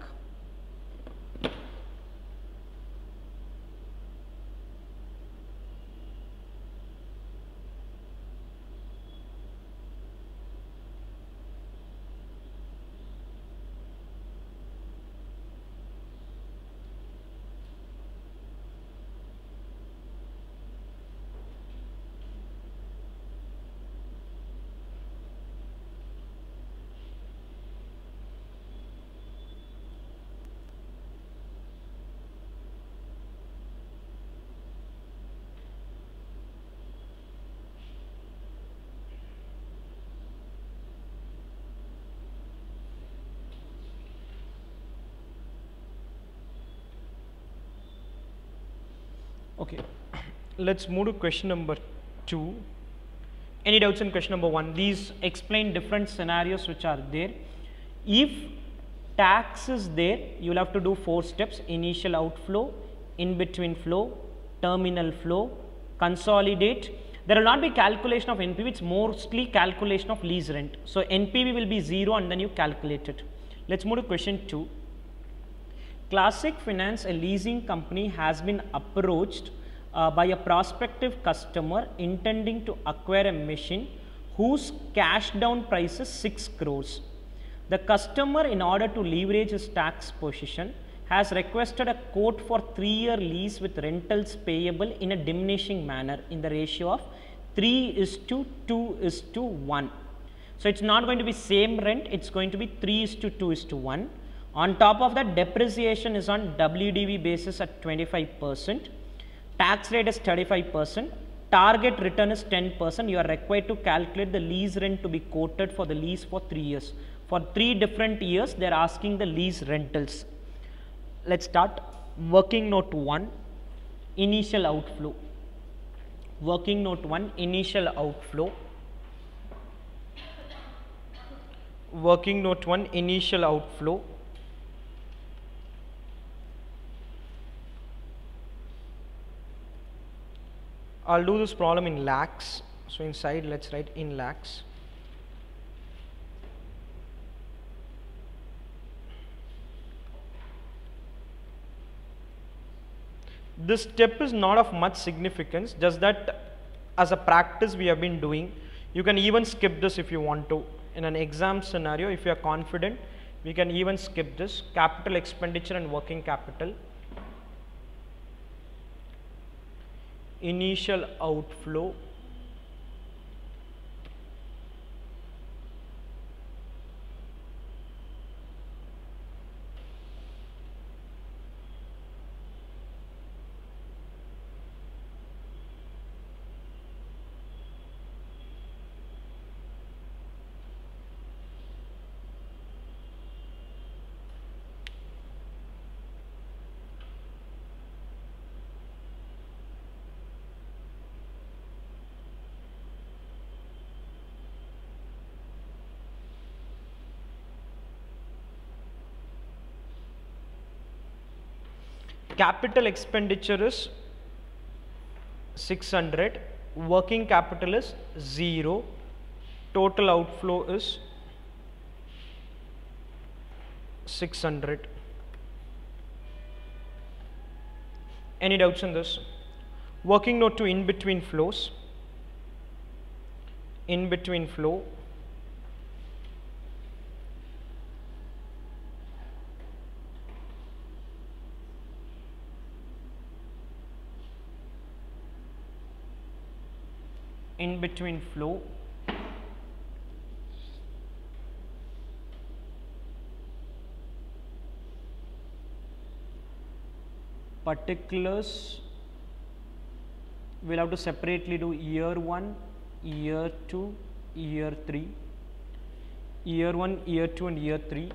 Okay, let's move to question number two. Any doubts in question number one? These explain different scenarios which are there. If tax is there, you will have to do four steps initial outflow, in between flow, terminal flow, consolidate. There will not be calculation of NPV, it's mostly calculation of lease rent. So, NPV will be 0 and then you calculate it. Let's move to question 2. Classic Finance, a leasing company, has been approached uh, by a prospective customer intending to acquire a machine whose cash down price is 6 crores. The customer, in order to leverage his tax position, has requested a quote for 3 year lease with rentals payable in a diminishing manner in the ratio of 3 is to 2 is to 1. So, it is not going to be same rent, it is going to be 3 is to 2 is to 1 on top of that depreciation is on WDV basis at 25 percent, tax rate is 35 percent, target return is 10 percent. You are required to calculate the lease rent to be quoted for the lease for 3 years. For 3 different years they are asking the lease rentals. Let us start working note 1 initial outflow. Working note 1 initial outflow. Working note 1 initial outflow I'll do this problem in lakhs. So inside let's write in lakhs. This step is not of much significance, just that as a practice we have been doing. You can even skip this if you want to. In an exam scenario, if you are confident, we can even skip this capital expenditure and working capital. Initial outflow capital expenditure is 600 working capital is 0 total outflow is 600 any doubts on this? Working note two in between flows. In between flow in between flow. Particulars we'll have to separately do year 1 year 2 year 3 year 1 year 2 and year 3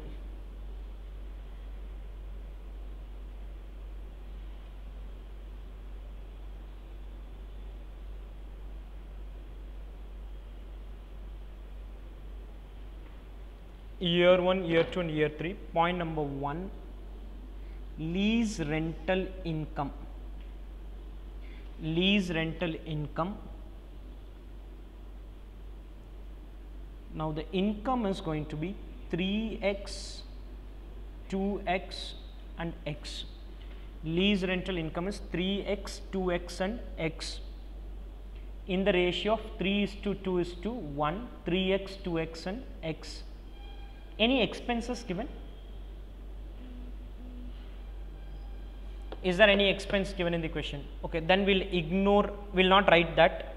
year 1 year 2 and year 3 point number 1 lease rental income. Lease rental income. Now the income is going to be 3x 2x and x. Lease rental income is 3x 2x and x. In the ratio of 3 is to 2 is to 1 3x 2x and x any expenses given? Is there any expense given in the question? Okay then we'll ignore we will not write that.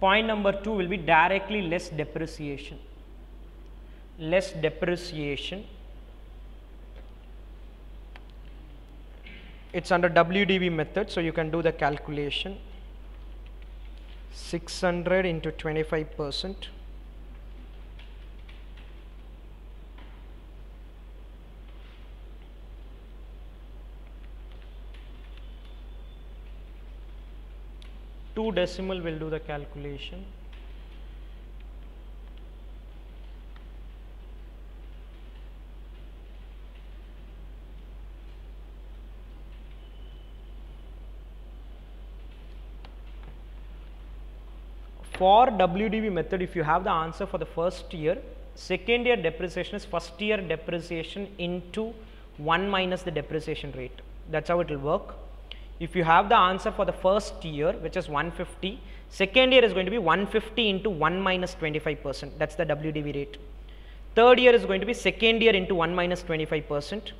Point number 2 will be directly less depreciation. Less depreciation. It's under WDV method so you can do the calculation. 600 into 25 percent two decimal will do the calculation. For WDV method if you have the answer for the first year second year depreciation is first year depreciation into 1 minus the depreciation rate. That's how it will work if you have the answer for the first year which is 150 second year is going to be 150 into 1 minus 25 percent. That's the WDV rate. Third year is going to be second year into 1 minus 25 percent.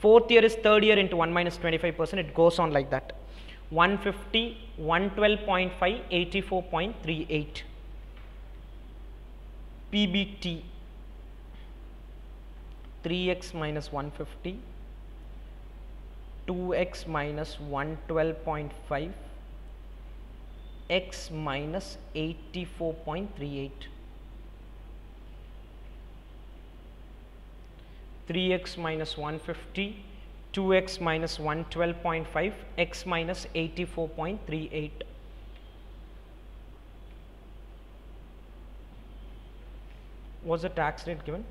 Fourth year is third year into 1 minus 25 percent. It goes on like that. 150 112.5 84.38 PBT 3x minus 150 2x minus 112.5 x minus 84.38 3x minus 150 2x minus 112.5 x minus 84.38 was the tax rate given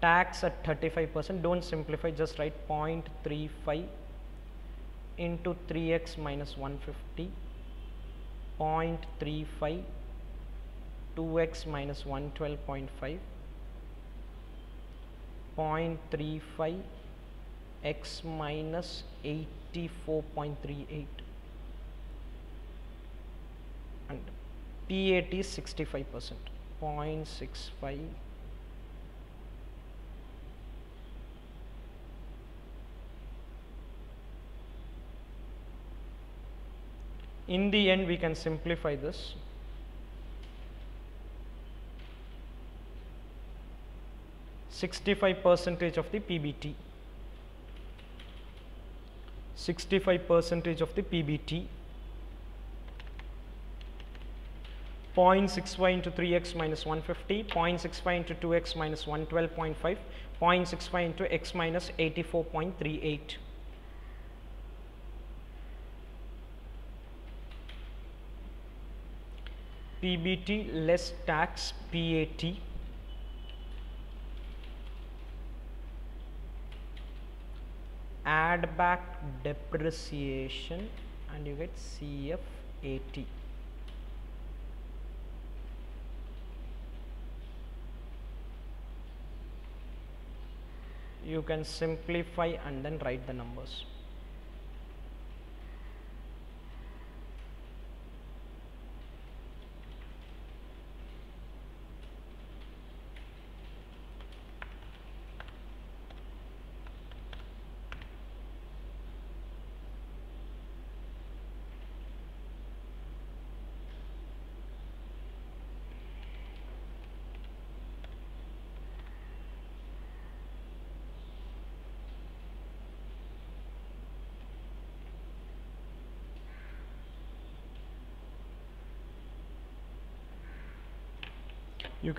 tax at 35 percent. Don't simplify just write 0.35 into 3x minus 150 0.35 2x minus 112.5 0.35 x minus 84.38 and PAT is 65 percent. 0.65 in the end we can simplify this Sixty-five percentage of the PBT. Sixty-five percentage of the PBT. 0.65 into 3x minus 150, 0.65 into 2x minus 112.5, 0.65 into x minus 84.38. PBT less tax PAT add back depreciation and you get CFAT. You can simplify and then write the numbers.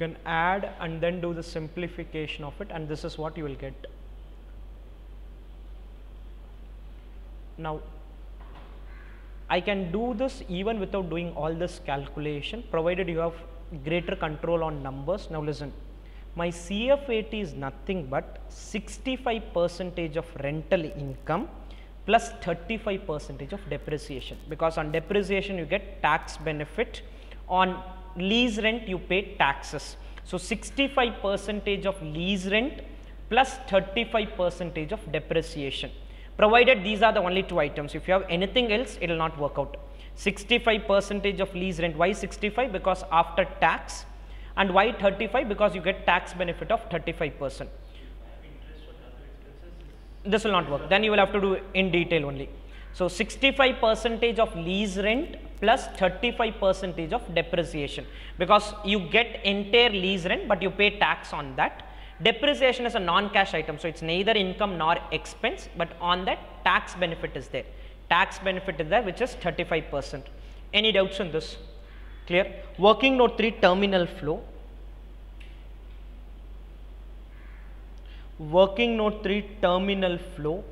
Can add and then do the simplification of it and this is what you will get now I can do this even without doing all this calculation provided you have greater control on numbers. Now listen, my CFAT is nothing but 65 percentage of rental income plus 35 percentage of depreciation because on depreciation you get tax benefit on lease rent you pay taxes. So 65 percentage of lease rent plus 35 percentage of depreciation provided these are the only two items. If you have anything else, it will not work out. 65 percentage of lease rent. Why 65? Because after tax and why 35? Because you get tax benefit of 35 percent. This will not work. Then you will have to do in detail only. So 65 percentage of lease rent plus 35 percentage of depreciation because you get entire lease rent but you pay tax on that Depreciation is a non-cash item, so it's neither income nor expense, but on that tax benefit is there. Tax benefit is there, which is 35 percent. Any doubts on this? Clear? Working note 3 terminal flow. Working note 3 terminal flow.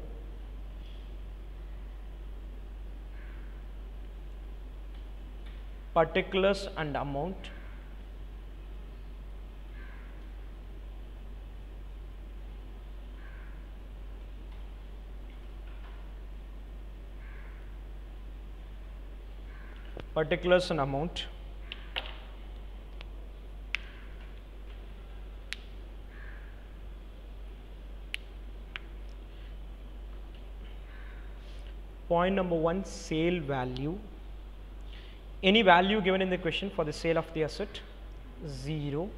Particulars and amount. particulars and amount. Point number one, sale value. Any value given in the question for the sale of the asset? Zero.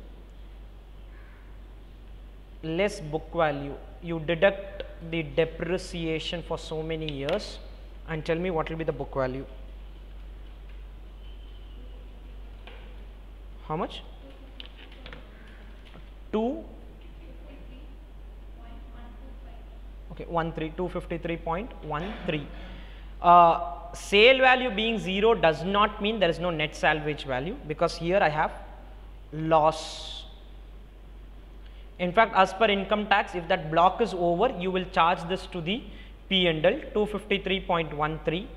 Less book value. You deduct the depreciation for so many years and tell me what will be the book value. how much 2 okay 13 253.13 uh, sale value being 0 does not mean there is no net salvage value because here I have loss. In fact as per income tax if that block is over you will charge this to the P&L 253.13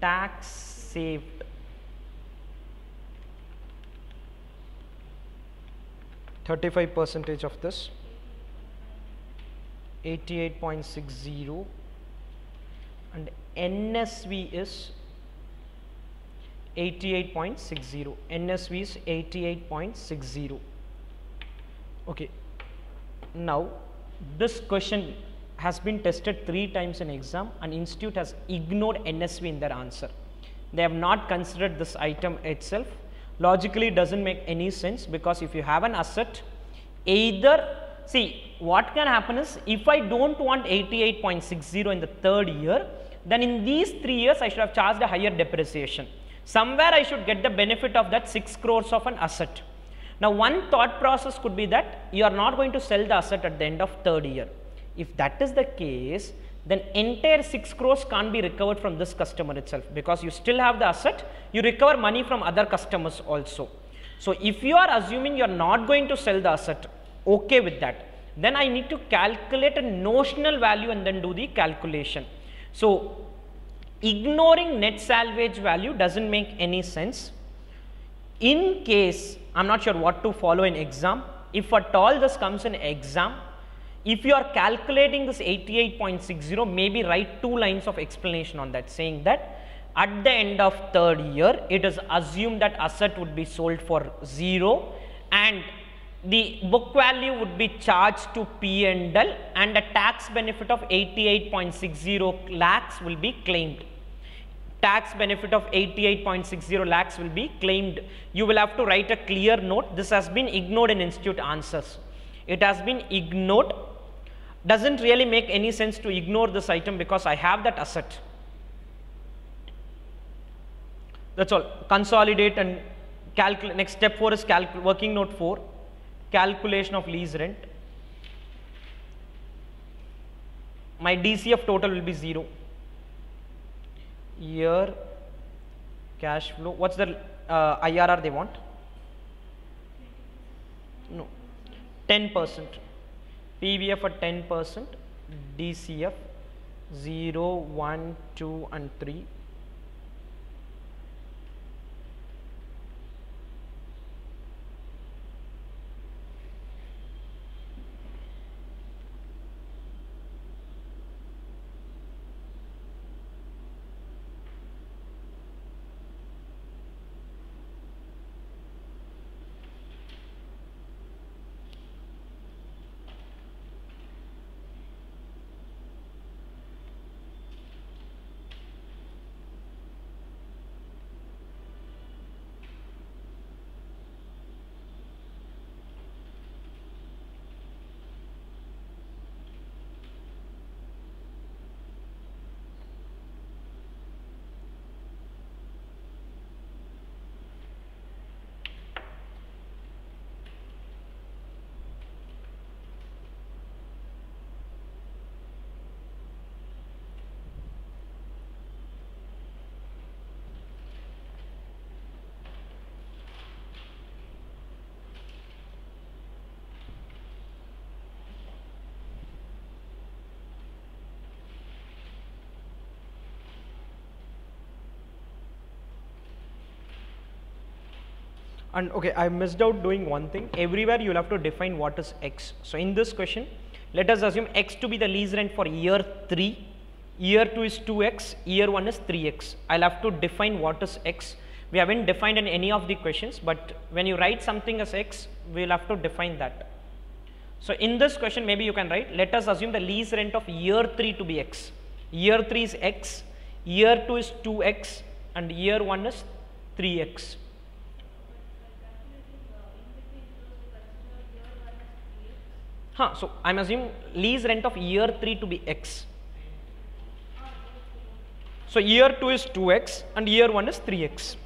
tax saved. 35 percentage of this 88.60 and NSV is 88.60 NSV is 88.60 okay. Now this question has been tested three times in exam and institute has ignored NSV in their answer. They have not considered this item itself. Logically doesn't make any sense because if you have an asset either see what can happen is if I don't want 88.60 in the third year then in these three years I should have charged a higher depreciation. Somewhere I should get the benefit of that 6 crores of an asset. Now one thought process could be that you are not going to sell the asset at the end of third year. If that is the case then entire 6 crores can't be recovered from this customer itself because you still have the asset, you recover money from other customers also. So, if you are assuming you are not going to sell the asset, okay with that, then I need to calculate a notional value and then do the calculation. So, ignoring net salvage value doesn't make any sense. In case, I am not sure what to follow in exam, if at all this comes in exam, if you are calculating this 88.60 maybe write two lines of explanation on that saying that at the end of third year it is assumed that asset would be sold for 0 and the book value would be charged to P&L and a tax benefit of 88.60 lakhs will be claimed. Tax benefit of 88.60 lakhs will be claimed. You will have to write a clear note. This has been ignored in institute answers. It has been ignored doesn't really make any sense to ignore this item because I have that asset. That's all. Consolidate and calculate. Next step 4 is working note 4, calculation of lease rent. My DCF total will be 0. Year cash flow. What's the uh, IRR they want? No, 10 percent. PVF at 10 percent, DCF 0, 1, 2 and 3. And okay, I missed out doing one thing. Everywhere you'll have to define what is X. So in this question, let us assume X to be the lease rent for year 3, year 2 is 2X, year 1 is 3X. I'll have to define what is X. We haven't defined in any of the questions, but when you write something as X, we'll have to define that. So in this question, maybe you can write, let us assume the lease rent of year 3 to be X. Year 3 is X, year 2 is 2X, and year 1 is 3X. Huh, so I'm assuming lease rent of year 3 to be X. So year 2 is 2X and year 1 is 3X.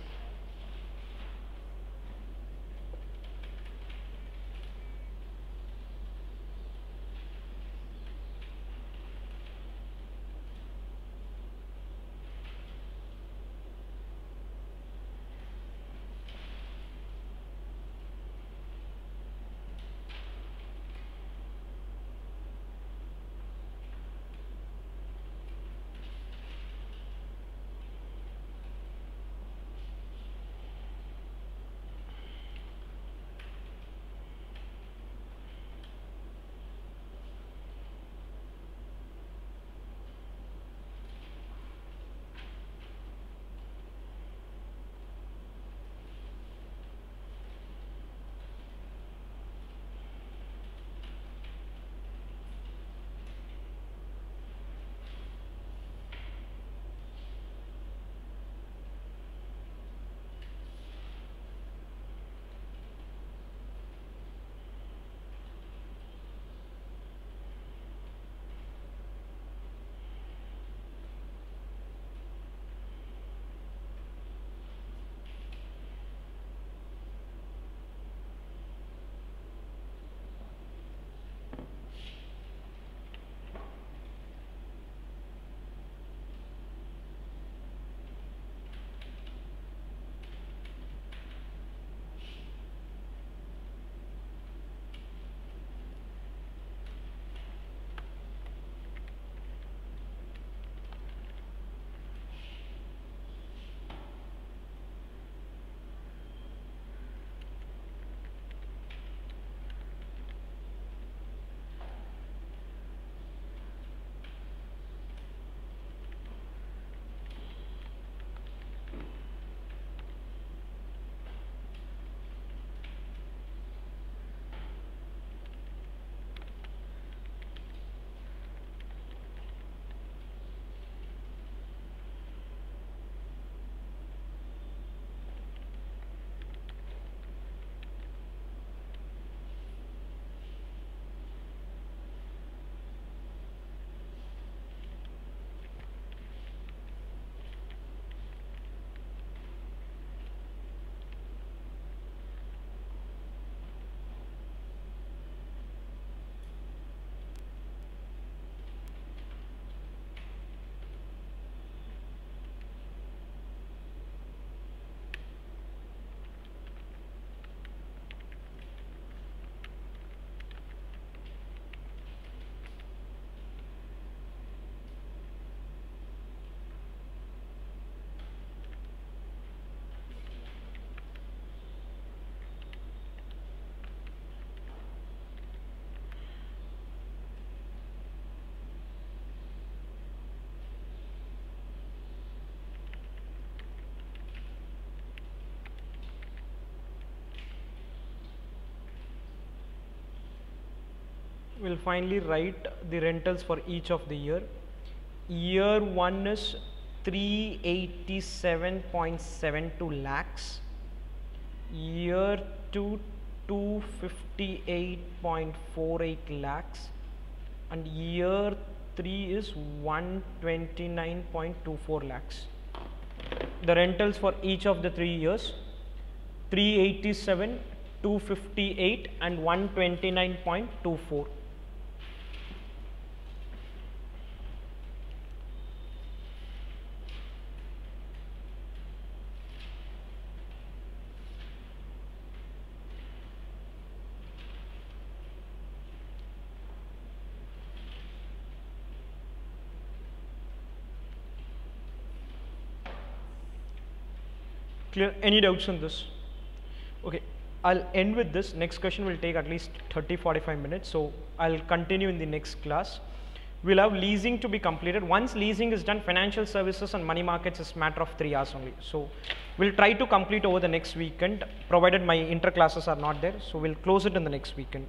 We'll finally write the rentals for each of the year. Year 1 is 387.72 lakhs. Year 2 258.48 lakhs and year 3 is 129.24 lakhs. The rentals for each of the three years 387, 258 and 129.24. Clear? Any doubts on this? Okay, I'll end with this. Next question will take at least 30 45 minutes. So I'll continue in the next class. We'll have leasing to be completed. Once leasing is done, financial services and money markets is matter of three hours only. So we'll try to complete over the next weekend, provided my inter classes are not there. So we'll close it in the next weekend.